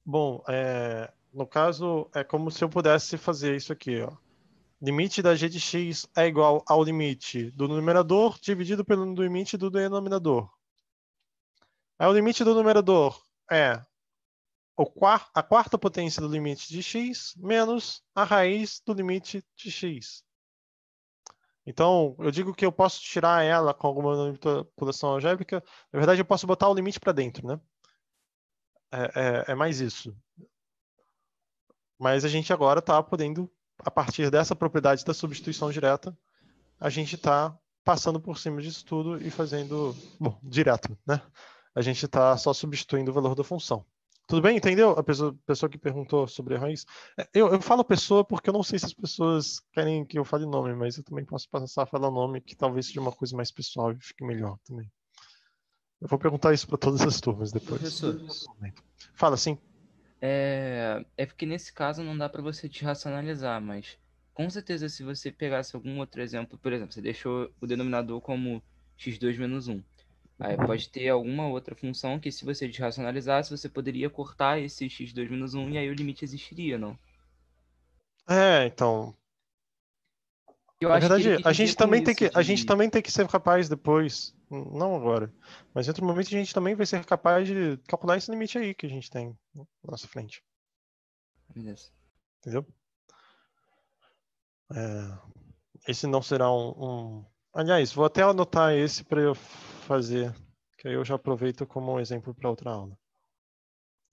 Bom, é, no caso, é como se eu pudesse fazer isso aqui. Ó. Limite da g de x é igual ao limite do numerador dividido pelo limite do denominador. Aí o limite do numerador é a quarta potência do limite de x menos a raiz do limite de x. Então, eu digo que eu posso tirar ela com alguma manipulação algébrica. Na verdade, eu posso botar o limite para dentro, né? É, é, é, mais isso. Mas a gente agora está podendo, a partir dessa propriedade da substituição direta, a gente está passando por cima disso tudo e fazendo, bom, direto, né? A gente está só substituindo o valor da função. Tudo bem? Entendeu? A pessoa, pessoa que perguntou sobre raiz. É, eu, eu falo pessoa porque eu não sei se as pessoas querem que eu fale nome, mas eu também posso passar a falar nome, que talvez seja uma coisa mais pessoal e fique melhor também. Eu vou perguntar isso para todas as turmas depois. Professor. Fala sim. É, é porque nesse caso não dá para você te racionalizar, mas com certeza se você pegasse algum outro exemplo, por exemplo, você deixou o denominador como x2 menos 1. Aí pode ter alguma outra função que se você desracionalizasse, você poderia cortar esse x2 menos 1 e aí o limite existiria, não? É, então. Eu Na verdade, a gente também tem que, a gente de- também tem que ser capaz depois, não agora, mas em outro momento a gente também vai ser capaz de calcular esse limite aí que a gente tem na nossa frente, Beleza. entendeu? É, esse não será um, um- Aliás, vou até anotar esse para eu fazer, que aí eu já aproveito como um exemplo para outra aula.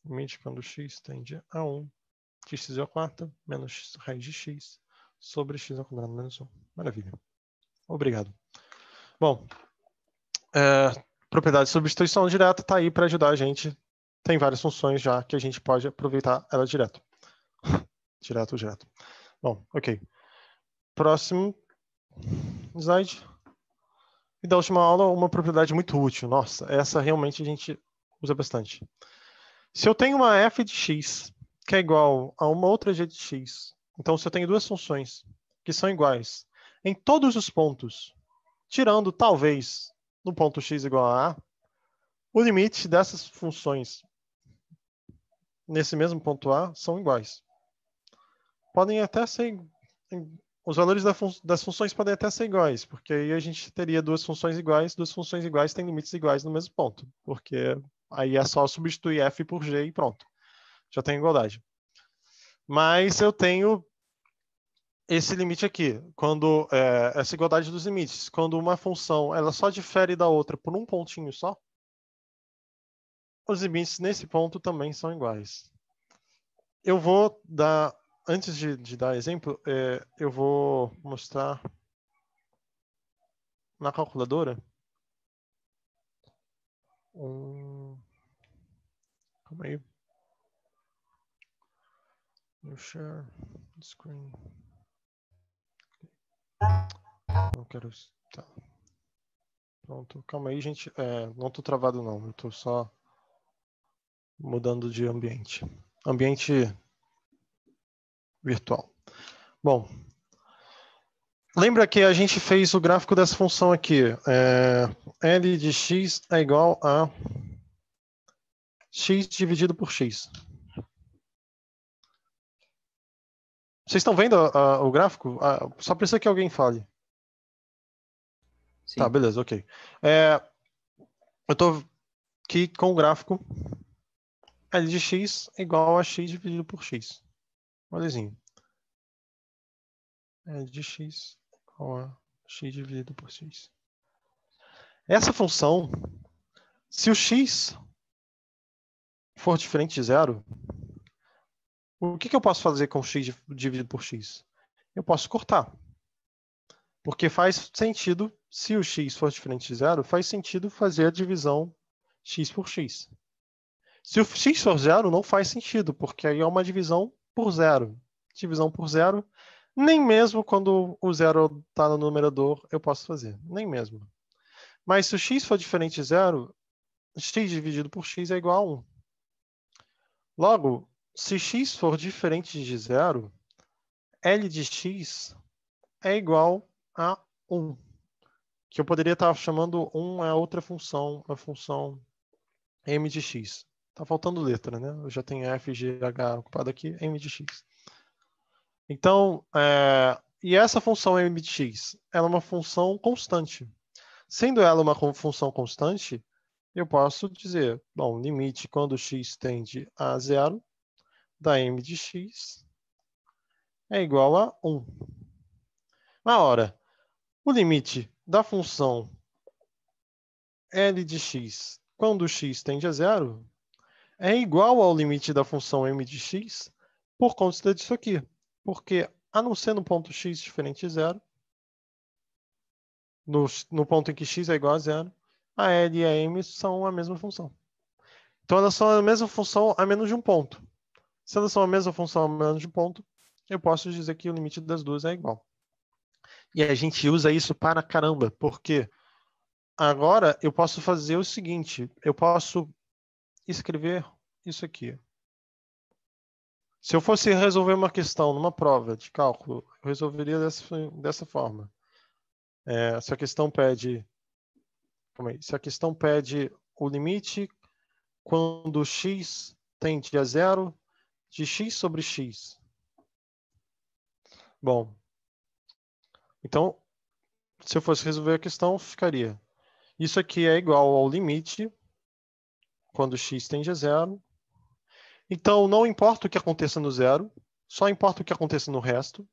Limite quando x tende a 1, de x ao quarta menos raiz de x sobre x ao quadrado menos 1. Maravilha. Obrigado. Bom, é, propriedade de substituição direta está aí para ajudar a gente. Tem várias funções já que a gente pode aproveitar ela direto. *laughs* direto direto. Bom, ok. Próximo slide. E da última aula, uma propriedade muito útil. Nossa, essa realmente a gente usa bastante. Se eu tenho uma f de x que é igual a uma outra g de x, então se eu tenho duas funções que são iguais em todos os pontos, tirando talvez no ponto x igual a a, o limite dessas funções nesse mesmo ponto a são iguais. Podem até ser os valores da fun- das funções podem até ser iguais, porque aí a gente teria duas funções iguais, duas funções iguais têm limites iguais no mesmo ponto, porque aí é só substituir f por g e pronto. Já tem igualdade. Mas eu tenho esse limite aqui, quando é, essa igualdade dos limites, quando uma função ela só difere da outra por um pontinho só, os limites nesse ponto também são iguais. Eu vou dar, antes de, de dar exemplo, é, eu vou mostrar na calculadora um. Calma aí. New share screen. Não quero. Tá. Pronto. Calma aí, gente. É, não tô travado, não. Tô só mudando de ambiente. Ambiente virtual. Bom. Lembra que a gente fez o gráfico dessa função aqui. É, L de x é igual a x dividido por x. Vocês estão vendo a- a- o gráfico? Ah, só precisa que alguém fale. Sim. Tá, beleza, ok. É, eu estou aqui com o gráfico L de x é igual a x dividido por x. Molezinho. L de x é igual a x dividido por x. Essa função, se o x for diferente de zero, o que, que eu posso fazer com x di- dividido por x? Eu posso cortar. Porque faz sentido, se o x for diferente de zero, faz sentido fazer a divisão x por x. Se o x for zero, não faz sentido, porque aí é uma divisão por zero. Divisão por zero, nem mesmo quando o zero está no numerador, eu posso fazer. Nem mesmo. Mas se o x for diferente de zero, x dividido por x é igual a 1. Logo, se x for diferente de zero, L de x é igual a 1. Que eu poderia estar chamando 1 a outra função, a função m de x. Tá faltando letra, né? Eu já tenho f, g, h ocupado aqui, m de x. Então, é, e essa função m de x, ela é uma função constante. Sendo ela uma função constante, eu posso dizer, bom, limite quando x tende a zero da m de x é igual a 1. Na hora, o limite da função L de x quando x tende a zero é igual ao limite da função m de x por conta disso aqui. Porque, a não ser no ponto x diferente de zero, no, no ponto em que x é igual a zero, a L e a m são a mesma função. Então, elas são a mesma função a menos de um ponto. Se elas são a mesma função a menos de um ponto, eu posso dizer que o limite das duas é igual. E a gente usa isso para caramba, porque agora eu posso fazer o seguinte: eu posso escrever isso aqui. Se eu fosse resolver uma questão numa prova de cálculo, eu resolveria dessa, dessa forma. É, se a questão pede. Aí, se a questão pede o limite quando x tende a zero de x sobre x. Bom, então, se eu fosse resolver a questão, ficaria. Isso aqui é igual ao limite quando x tende a zero. Então, não importa o que aconteça no zero, só importa o que aconteça no resto.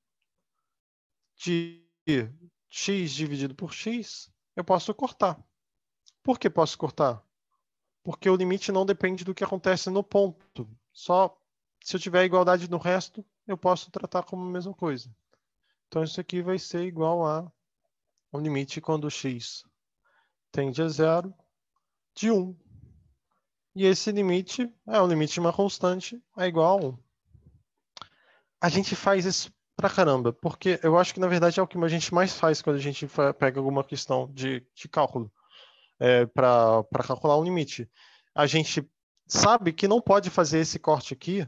De x dividido por x, eu posso cortar. Por que posso cortar? Porque o limite não depende do que acontece no ponto. Só se eu tiver igualdade no resto, eu posso tratar como a mesma coisa. Então, isso aqui vai ser igual a o limite quando x tende a zero de 1. E esse limite é o limite de uma constante é igual a 1. A gente faz isso pra caramba, porque eu acho que na verdade é o que a gente mais faz quando a gente pega alguma questão de, de cálculo é, para calcular um limite. A gente sabe que não pode fazer esse corte aqui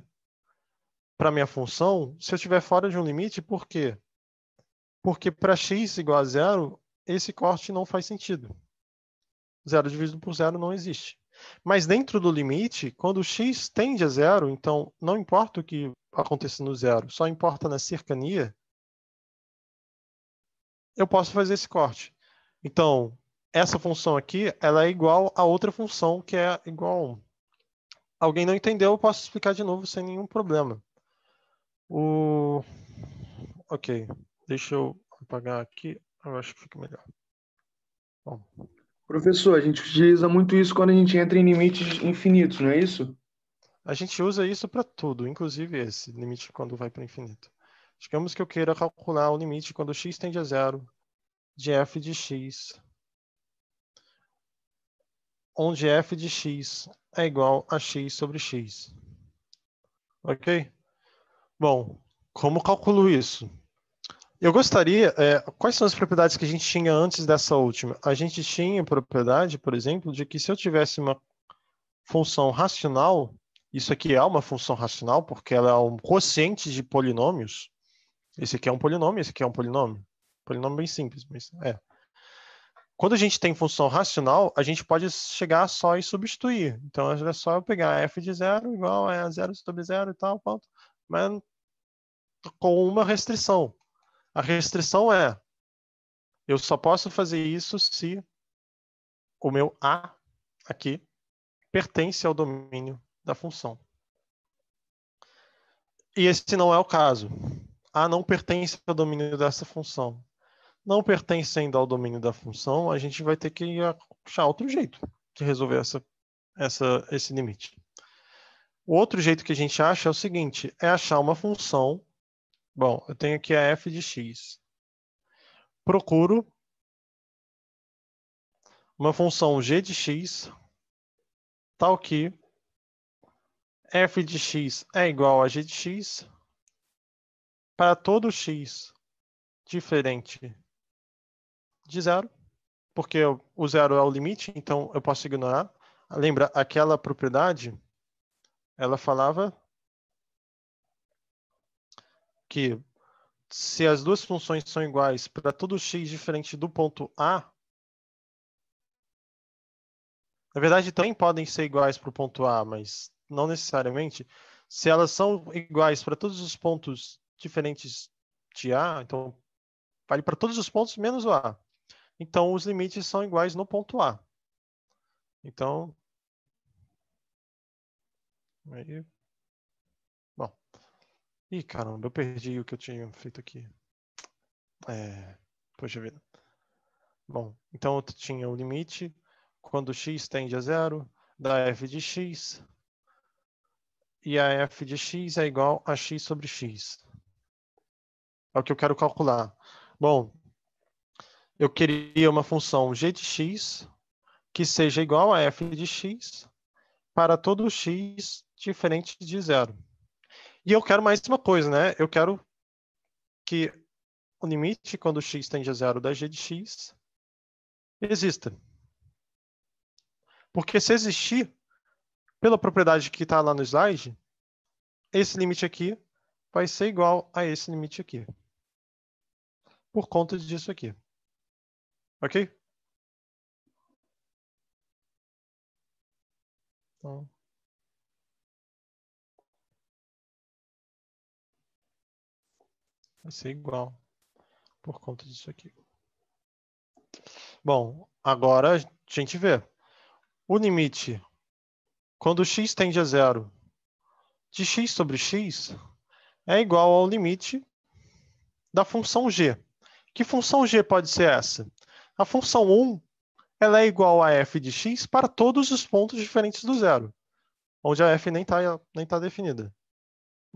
para minha função se eu estiver fora de um limite, por quê? Porque para x igual a zero, esse corte não faz sentido. Zero dividido por zero não existe. Mas dentro do limite, quando x tende a zero, então não importa o que aconteça no zero, só importa na cercania, eu posso fazer esse corte. Então, essa função aqui, ela é igual a outra função que é igual a 1. Alguém não entendeu, eu posso explicar de novo sem nenhum problema. O... Ok, deixa eu apagar aqui, eu acho que fica melhor. Bom. Professor, a gente utiliza muito isso quando a gente entra em limites infinitos, não é isso? A gente usa isso para tudo, inclusive esse limite quando vai para o infinito. Digamos que eu queira calcular o limite quando x tende a zero de f de x, onde f de x é igual a x sobre x. Ok? Bom, como calculo isso? Eu gostaria. É, quais são as propriedades que a gente tinha antes dessa última? A gente tinha propriedade, por exemplo, de que se eu tivesse uma função racional, isso aqui é uma função racional porque ela é um quociente de polinômios. Esse aqui é um polinômio, esse aqui é um polinômio. Polinômio bem simples, mas é. Quando a gente tem função racional, a gente pode chegar só e substituir. Então é só eu pegar f de zero igual a zero sobre zero e tal, ponto. Mas com uma restrição. A restrição é: eu só posso fazer isso se o meu A aqui pertence ao domínio da função. E esse não é o caso. A não pertence ao domínio dessa função. Não pertencendo ao domínio da função, a gente vai ter que achar outro jeito de resolver essa, essa, esse limite. O outro jeito que a gente acha é o seguinte: é achar uma função Bom, eu tenho aqui a f de x. Procuro uma função g de x tal que f de x é igual a g de x para todo x diferente de zero, porque o zero é o limite, então eu posso ignorar. Lembra, aquela propriedade, ela falava que se as duas funções são iguais para todo x diferente do ponto A, na verdade também podem ser iguais para o ponto A, mas não necessariamente. Se elas são iguais para todos os pontos diferentes de A, então vale para todos os pontos menos o A. Então os limites são iguais no ponto A. Então, aí Ih, caramba, eu perdi o que eu tinha feito aqui. É, poxa vida. Bom, então eu tinha o limite quando x tende a zero da f de x e a f de x é igual a x sobre x. É o que eu quero calcular. Bom, eu queria uma função g de x que seja igual a f de x para todo x diferente de zero. E eu quero mais uma coisa, né? Eu quero que o limite quando x tende a zero da g de x exista. Porque se existir, pela propriedade que está lá no slide, esse limite aqui vai ser igual a esse limite aqui. Por conta disso aqui. Ok? Então, vai ser igual por conta disso aqui. Bom, agora a gente vê. O limite, quando x tende a zero, de x sobre x, é igual ao limite da função g. Que função g pode ser essa? A função 1 ela é igual a f de x para todos os pontos diferentes do zero, onde a f nem está nem tá definida.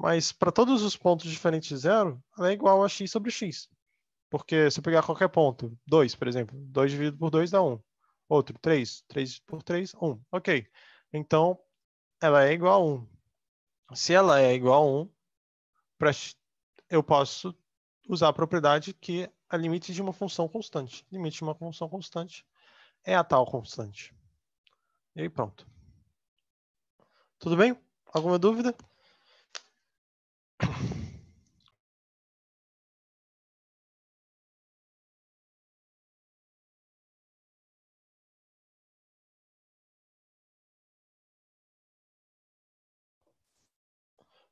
Mas para todos os pontos diferentes de zero, ela é igual a x sobre x. Porque se eu pegar qualquer ponto, 2, por exemplo, 2 dividido por 2 dá 1. Outro, 3. 3 por 3, 1. Ok. Então, ela é igual a 1. Se ela é igual a 1, eu posso usar a propriedade que é limite de uma função constante. Limite de uma função constante é a tal constante. E aí pronto. Tudo bem? Alguma dúvida?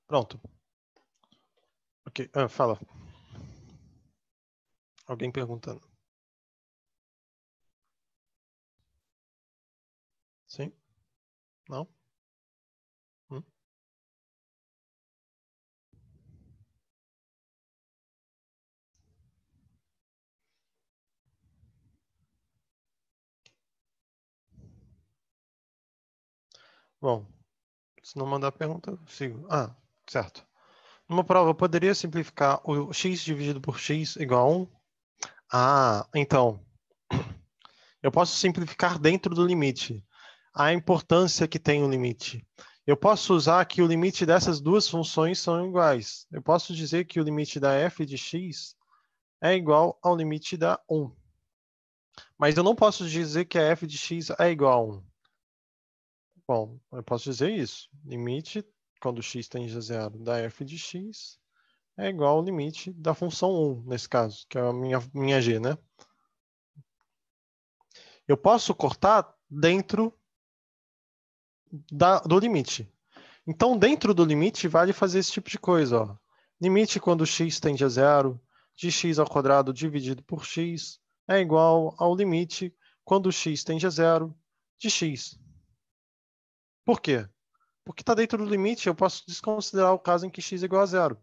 Pronto. Ok, ah, fala. Alguém perguntando. Sim? Não? Bom, se não mandar pergunta, eu sigo. Ah, certo. Numa prova, eu poderia simplificar o x dividido por x igual a 1? Ah, então. *clears throat* Eu posso simplificar dentro do limite. A importância que tem o limite. Eu posso usar que o limite dessas duas funções são iguais. Eu posso dizer que o limite da f de x é igual ao limite da 1. Mas eu não posso dizer que a f de x é igual a 1. Bom, eu posso dizer isso. Limite, quando x tende a zero, da f de x é igual ao limite da função 1, nesse caso, que é a minha, minha g, né? Eu posso cortar dentro da, do limite. Então, dentro do limite, vale fazer esse tipo de coisa. Ó. Limite quando x tende a zero, de x ao quadrado dividido por x, é igual ao limite quando x tende a zero, de x. Por quê? Porque está dentro do limite, eu posso desconsiderar o caso em que x é igual a zero.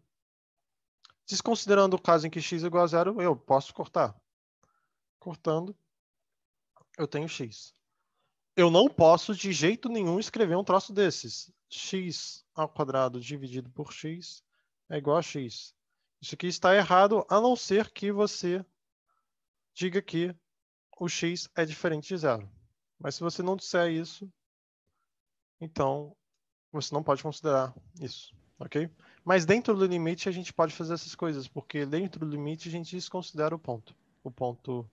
Desconsiderando o caso em que x é igual a zero, eu posso cortar. Cortando, eu tenho x. Eu não posso de jeito nenhum escrever um troço desses. x ao quadrado dividido por x é igual a x. Isso aqui está errado, a não ser que você diga que o x é diferente de zero. Mas se você não disser isso, então você não pode considerar isso, ok? Mas dentro do limite a gente pode fazer essas coisas, porque dentro do limite a gente desconsidera o ponto, o ponto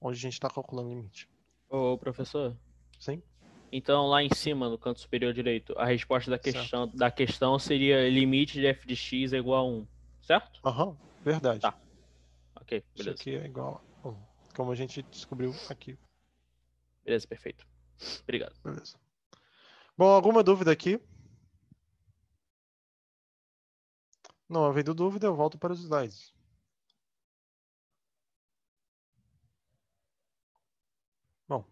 onde a gente está calculando o limite. Ô, professor? Sim? Então, lá em cima, no canto superior direito, a resposta da questão, da questão seria limite de f de x é igual a 1, certo? Aham, verdade. Tá. Ok, Isso beleza. aqui é igual a 1, como a gente descobriu aqui. Beleza, perfeito. Obrigado. Beleza. Bom, alguma dúvida aqui? Não havendo dúvida, eu volto para os slides. Bom,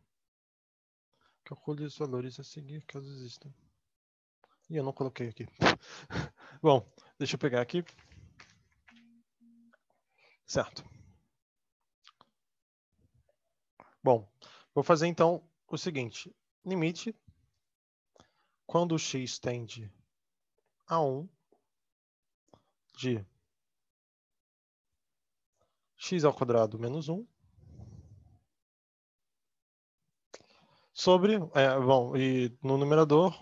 calcule os valores a seguir, caso existam. E eu não coloquei aqui. *laughs* Bom, deixa eu pegar aqui. Certo. Bom, vou fazer então o seguinte. Limite quando x tende a 1 de x ao quadrado menos 1 sobre, é, bom, e no numerador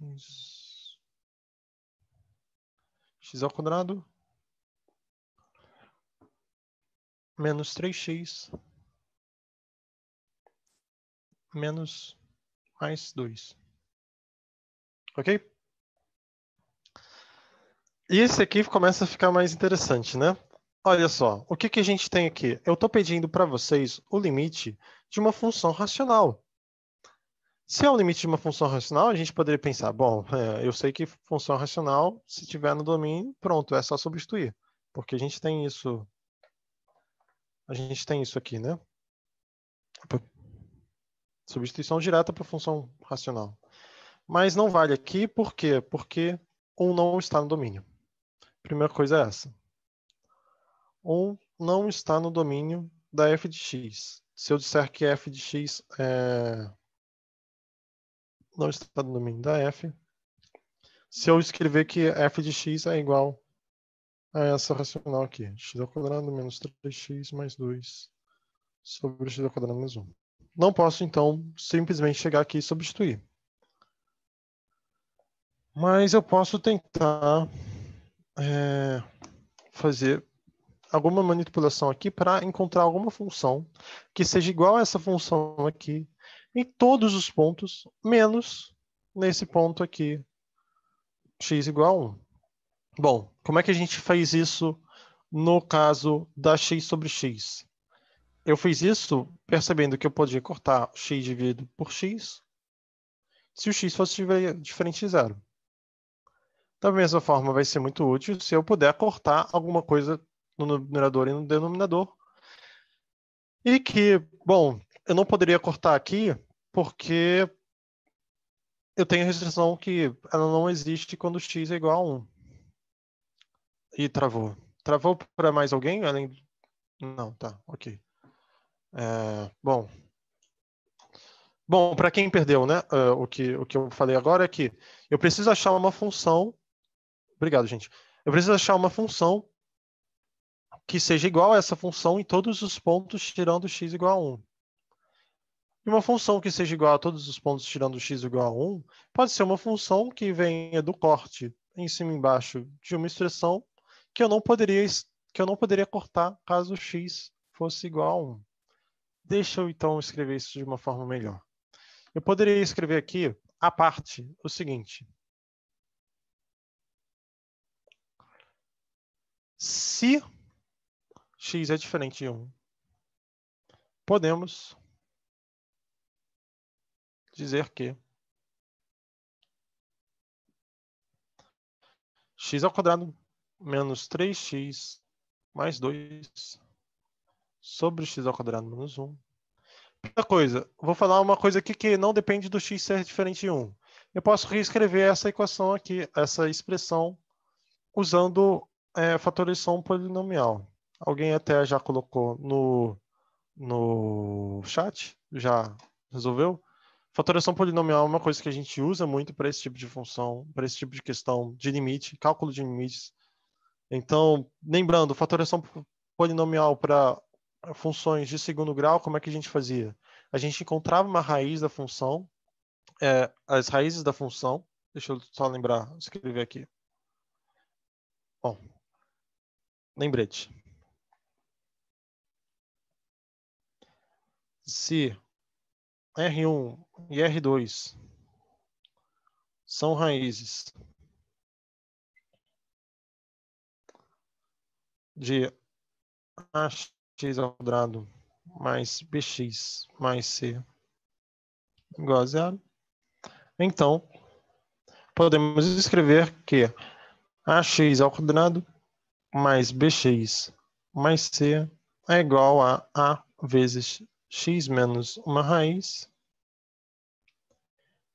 x, x ao quadrado menos 3x menos mais 2. Ok? E esse aqui começa a ficar mais interessante, né? Olha só, o que, que a gente tem aqui? Eu estou pedindo para vocês o limite de uma função racional. Se é o limite de uma função racional, a gente poderia pensar, bom, é, eu sei que função racional, se tiver no domínio, pronto, é só substituir. Porque a gente tem isso. A gente tem isso aqui, né? Substituição direta para função racional. Mas não vale aqui, por quê? Porque um não está no domínio. Primeira coisa é essa. Um não está no domínio da f de x. Se eu disser que f de x é... não está no domínio da f, se eu escrever que f de x é igual a essa racional aqui, x ao quadrado menos 3x mais 2 sobre x ao quadrado menos 1. Não posso, então, simplesmente chegar aqui e substituir. Mas eu posso tentar é, fazer alguma manipulação aqui para encontrar alguma função que seja igual a essa função aqui em todos os pontos, menos nesse ponto aqui, x igual a 1. Bom, como é que a gente faz isso no caso da x sobre x? Eu fiz isso percebendo que eu podia cortar x dividido por x se o x fosse diferente de zero. Da mesma forma, vai ser muito útil se eu puder cortar alguma coisa no numerador e no denominador. E que, bom, eu não poderia cortar aqui porque eu tenho a restrição que ela não existe quando x é igual a 1. E travou. Travou para mais alguém? Além... Não, tá, ok. É, bom, bom para quem perdeu, né? Uh, o, que, o que eu falei agora é que eu preciso achar uma função. Obrigado, gente. Eu preciso achar uma função que seja igual a essa função em todos os pontos tirando x igual a 1. E uma função que seja igual a todos os pontos tirando x igual a 1 pode ser uma função que venha do corte em cima e embaixo de uma expressão que eu não poderia que eu não poderia cortar caso x fosse igual a 1. Deixa eu então escrever isso de uma forma melhor. Eu poderia escrever aqui a parte o seguinte: se x é diferente de 1, podemos dizer que x ao quadrado menos 3x mais 2 sobre x ao quadrado menos 1. Outra coisa, vou falar uma coisa aqui que não depende do x ser diferente de 1. Eu posso reescrever essa equação aqui, essa expressão, usando é, fatorização polinomial. Alguém até já colocou no, no chat? Já resolveu? Fatorização polinomial é uma coisa que a gente usa muito para esse tipo de função, para esse tipo de questão de limite, cálculo de limites. Então, lembrando, fatorização polinomial para funções de segundo grau, como é que a gente fazia? A gente encontrava uma raiz da função, é, as raízes da função, deixa eu só lembrar, escrever aqui. Bom, lembrete. Se R1 e R2 são raízes de ax ao quadrado mais bx mais c igual a zero. Então, podemos escrever que ax ao quadrado mais bx mais c é igual a a vezes x menos uma raiz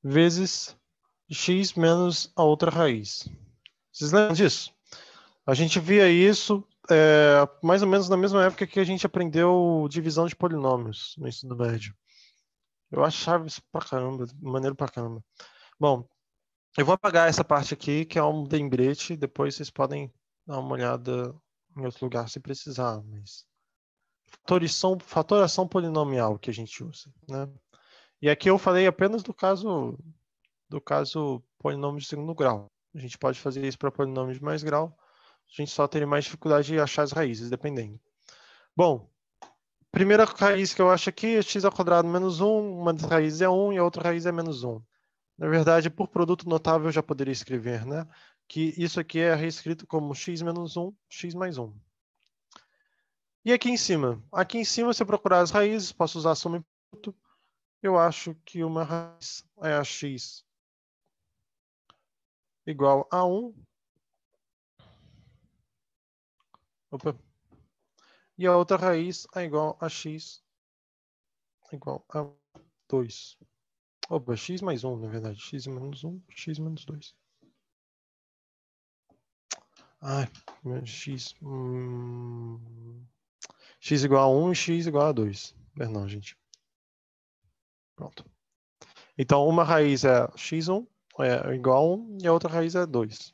vezes x menos a outra raiz. Vocês lembram disso? A gente via isso é, mais ou menos na mesma época que a gente aprendeu divisão de polinômios no ensino médio. Eu achava isso pra caramba, maneiro pra caramba. Bom, eu vou apagar essa parte aqui, que é um lembrete, depois vocês podem dar uma olhada em outro lugar se precisar, mas fatoração, fatoração polinomial que a gente usa, né? E aqui eu falei apenas do caso do caso polinômio de segundo grau. A gente pode fazer isso para polinômio de mais grau, a gente só teria mais dificuldade de achar as raízes, dependendo. Bom, primeira raiz que eu acho aqui é x ao quadrado menos 1, uma das raízes é 1 e a outra raiz é menos 1. Na verdade, por produto notável eu já poderia escrever, né? Que isso aqui é reescrito como x menos 1, x mais 1. E aqui em cima? Aqui em cima, se eu procurar as raízes, posso usar a soma e produto. Eu acho que uma raiz é a x igual a 1. Opa. E a outra raiz é igual a x igual a 2. Opa, x mais 1, na verdade. x menos 1, x menos 2. Ai, x... Hum, x igual a 1 e x igual a 2. Perdão, gente. Pronto. Então, uma raiz é x1, é igual a 1, e a outra raiz é 2.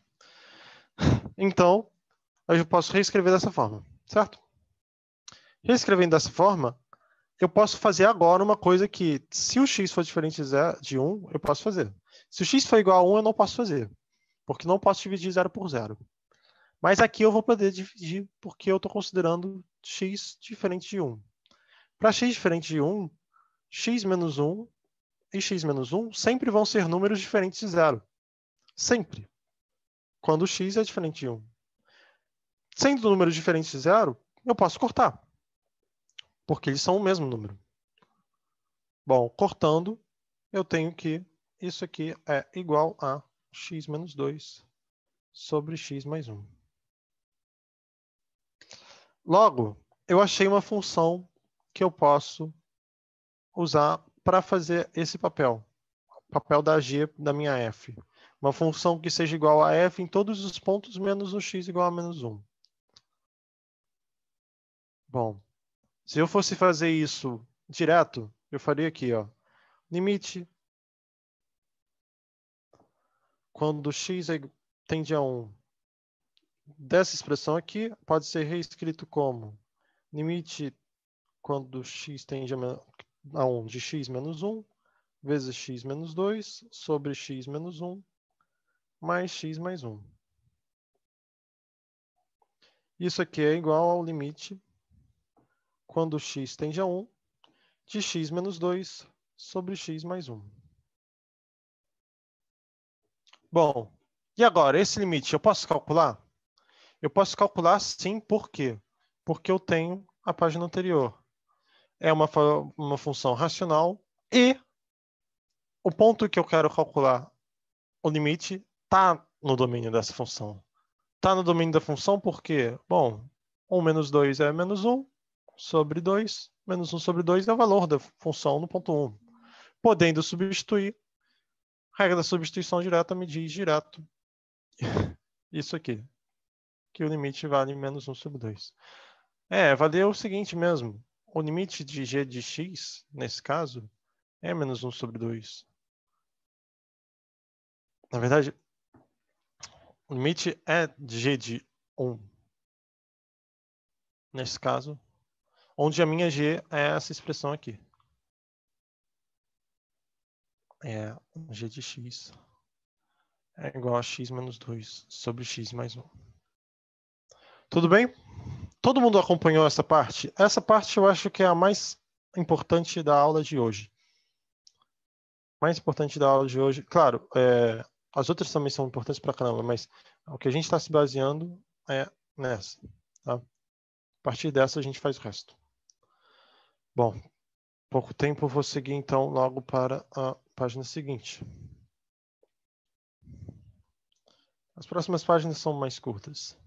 Então, eu posso reescrever dessa forma, certo? Reescrevendo dessa forma, eu posso fazer agora uma coisa que, se o x for diferente de 1, eu posso fazer. Se o x for igual a 1, eu não posso fazer, porque não posso dividir 0 por 0. Mas aqui eu vou poder dividir, porque eu estou considerando x diferente de 1. Para x diferente de 1, x menos 1 e x menos 1 sempre vão ser números diferentes de 0. Sempre. Quando x é diferente de 1. Sendo números diferentes de 0, eu posso cortar. Porque eles são o mesmo número. Bom, cortando, eu tenho que isso aqui é igual a x menos 2 sobre x mais 1. Logo, eu achei uma função que eu posso usar para fazer esse papel. Papel da g da minha f. Uma função que seja igual a f em todos os pontos menos o x igual a menos 1. Bom, se eu fosse fazer isso direto, eu faria aqui, ó. Limite quando x é tende a 1 dessa expressão aqui pode ser reescrito como limite quando x tende a 1 de x menos 1 vezes x menos 2 sobre x menos 1 mais x mais 1. Isso aqui é igual ao limite quando x tende a 1 de x menos 2 sobre x mais 1. Bom, e agora, esse limite eu posso calcular? Eu posso calcular sim, por quê? Porque eu tenho a página anterior. É uma, uma função racional e o ponto que eu quero calcular, o limite, está no domínio dessa função. Está no domínio da função porque, bom, 1 menos 2 é menos 1 sobre 2, menos 1 sobre 2 é o valor da função no ponto 1. Podendo substituir, a regra da substituição direta me diz direto *laughs* isso aqui que o limite vale menos 1 sobre 2. É, valeu o seguinte mesmo. O limite de g de x, nesse caso, é menos 1 sobre 2. Na verdade, o limite é de g de 1. Nesse caso, onde a minha g é essa expressão aqui. É g de x é igual a x menos 2 sobre x mais 1. Tudo bem? Todo mundo acompanhou essa parte? Essa parte eu acho que é a mais importante da aula de hoje. Mais importante da aula de hoje. Claro, é, as outras também são importantes para caramba, mas o que a gente está se baseando é nessa. Tá? A partir dessa a gente faz o resto. Bom, pouco tempo, vou seguir então logo para a página seguinte. As próximas páginas são mais curtas.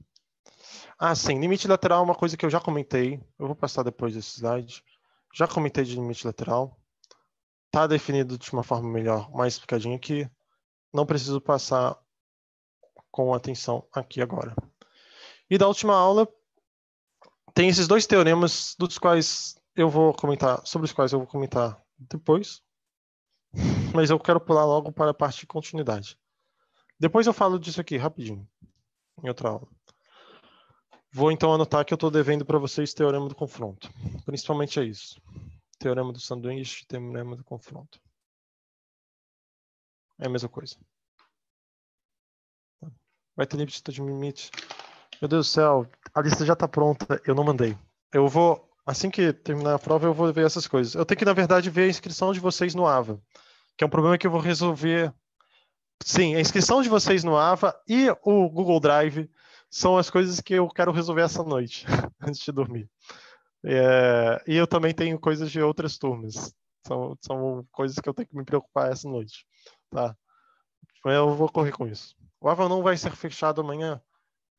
Ah, sim, limite lateral é uma coisa que eu já comentei. Eu vou passar depois desse slide. Já comentei de limite lateral. Está definido de uma forma melhor, mais explicadinho aqui. Não preciso passar com atenção aqui agora. E da última aula, tem esses dois teoremas dos quais eu vou comentar, sobre os quais eu vou comentar depois. *laughs* Mas eu quero pular logo para a parte de continuidade. Depois eu falo disso aqui rapidinho, em outra aula. Vou então anotar que eu estou devendo para vocês teorema do confronto. Principalmente é isso. Teorema do sanduíche, teorema do confronto. É a mesma coisa. Vai ter lista de limite. Meu Deus do céu, a lista já está pronta. Eu não mandei. Eu vou assim que terminar a prova, eu vou ver essas coisas. Eu tenho que, na verdade, ver a inscrição de vocês no AVA, que é um problema que eu vou resolver. Sim, a inscrição de vocês no AVA e o Google Drive são as coisas que eu quero resolver essa noite, *laughs* antes de dormir. É, e eu também tenho coisas de outras turmas. São, são coisas que eu tenho que me preocupar essa noite. Tá? Eu vou correr com isso. O AVA não vai ser fechado amanhã?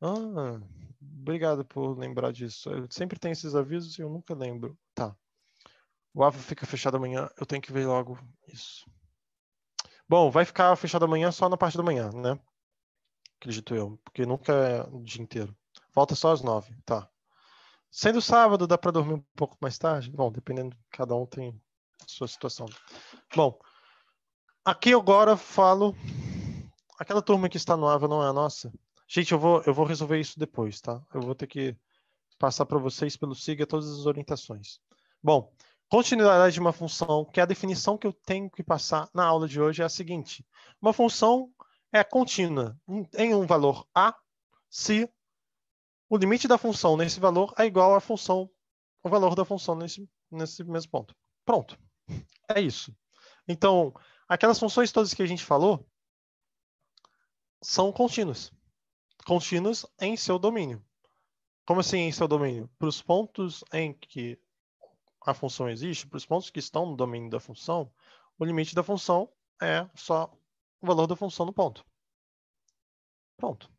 Ah, obrigado por lembrar disso. Eu sempre tenho esses avisos e eu nunca lembro. Tá. O AVA fica fechado amanhã. Eu tenho que ver logo isso. Bom, vai ficar fechado amanhã só na parte da manhã, né? Acredito eu. Porque nunca é o dia inteiro. Volta só às nove. Tá. Sendo sábado, dá para dormir um pouco mais tarde? Bom, dependendo, cada um tem a sua situação. Bom, aqui agora falo. Aquela turma que está no AVA não é a nossa. Gente, eu vou, eu vou resolver isso depois, tá? Eu vou ter que passar para vocês pelo SIGA todas as orientações. Bom, continuidade de uma função, que é a definição que eu tenho que passar na aula de hoje é a seguinte: uma função é contínua em um valor A se o limite da função nesse valor é igual à função, o valor da função nesse, nesse mesmo ponto. Pronto. É isso. Então, aquelas funções todas que a gente falou são contínuas. Contínuas em seu domínio. Como assim em seu domínio? Para os pontos em que a função existe, para os pontos que estão no domínio da função, o limite da função é só o valor da função no ponto. Pronto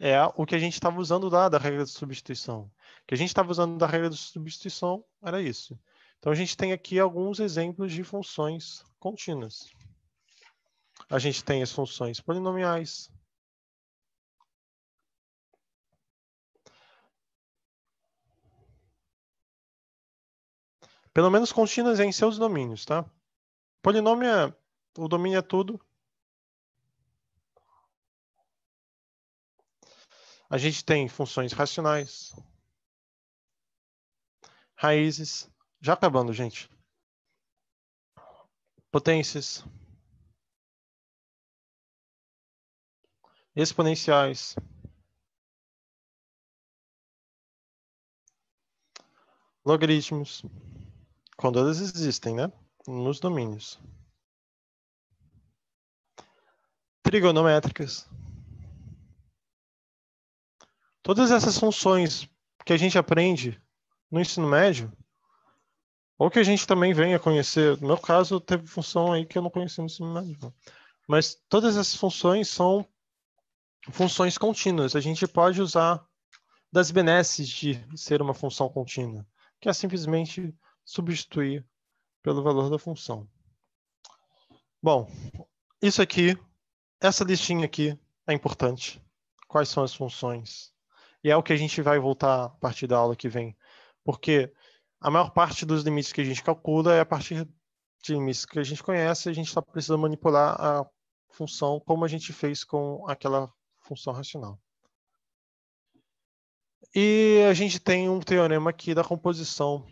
é o que a gente estava usando lá da regra de substituição. O que a gente estava usando da regra de substituição era isso. Então a gente tem aqui alguns exemplos de funções contínuas. A gente tem as funções polinomiais. Pelo menos contínuas em seus domínios, tá? Polinômio é, o domínio é tudo, A gente tem funções racionais, raízes, já acabando, gente. Potências, exponenciais, logaritmos, quando elas existem, né? Nos domínios. Trigonométricas. Todas essas funções que a gente aprende no ensino médio, ou que a gente também vem a conhecer, no meu caso, teve função aí que eu não conhecia no ensino médio. Mas todas essas funções são funções contínuas. A gente pode usar das benesses de ser uma função contínua, que é simplesmente substituir pelo valor da função. Bom, isso aqui, essa listinha aqui é importante. Quais são as funções? E é o que a gente vai voltar a partir da aula que vem. Porque a maior parte dos limites que a gente calcula é a partir de limites que a gente conhece, a gente está precisando manipular a função como a gente fez com aquela função racional. E a gente tem um teorema aqui da composição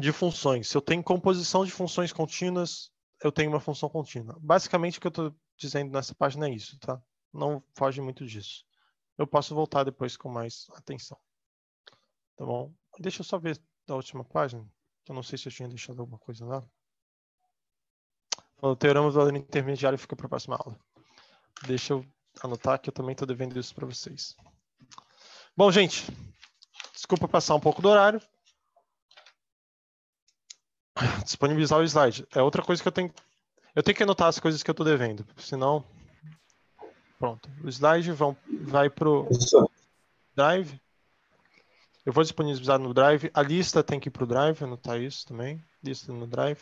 de funções. Se eu tenho composição de funções contínuas, eu tenho uma função contínua. Basicamente, o que eu estou dizendo nessa página é isso, tá? Não foge muito disso eu posso voltar depois com mais atenção. Tá bom? Deixa eu só ver da última página. Eu não sei se eu tinha deixado alguma coisa lá. O teorema do valor intermediário fica para a próxima aula. Deixa eu anotar que eu também estou devendo isso para vocês. Bom, gente, desculpa passar um pouco do horário. Disponibilizar o slide. É outra coisa que eu tenho. Eu tenho que anotar as coisas que eu estou devendo, senão Pronto. O slide vão, vai para o Drive. Eu vou disponibilizar no Drive. A lista tem que ir para o Drive, anotar isso também. Lista no Drive.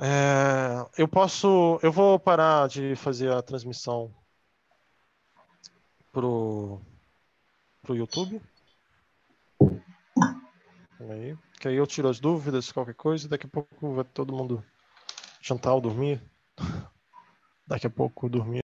É, eu posso. Eu vou parar de fazer a transmissão pro, pro YouTube. Aí, que aí eu tiro as dúvidas, qualquer coisa. Daqui a pouco vai todo mundo jantar ou dormir. *laughs* Daqui a pouco dormir.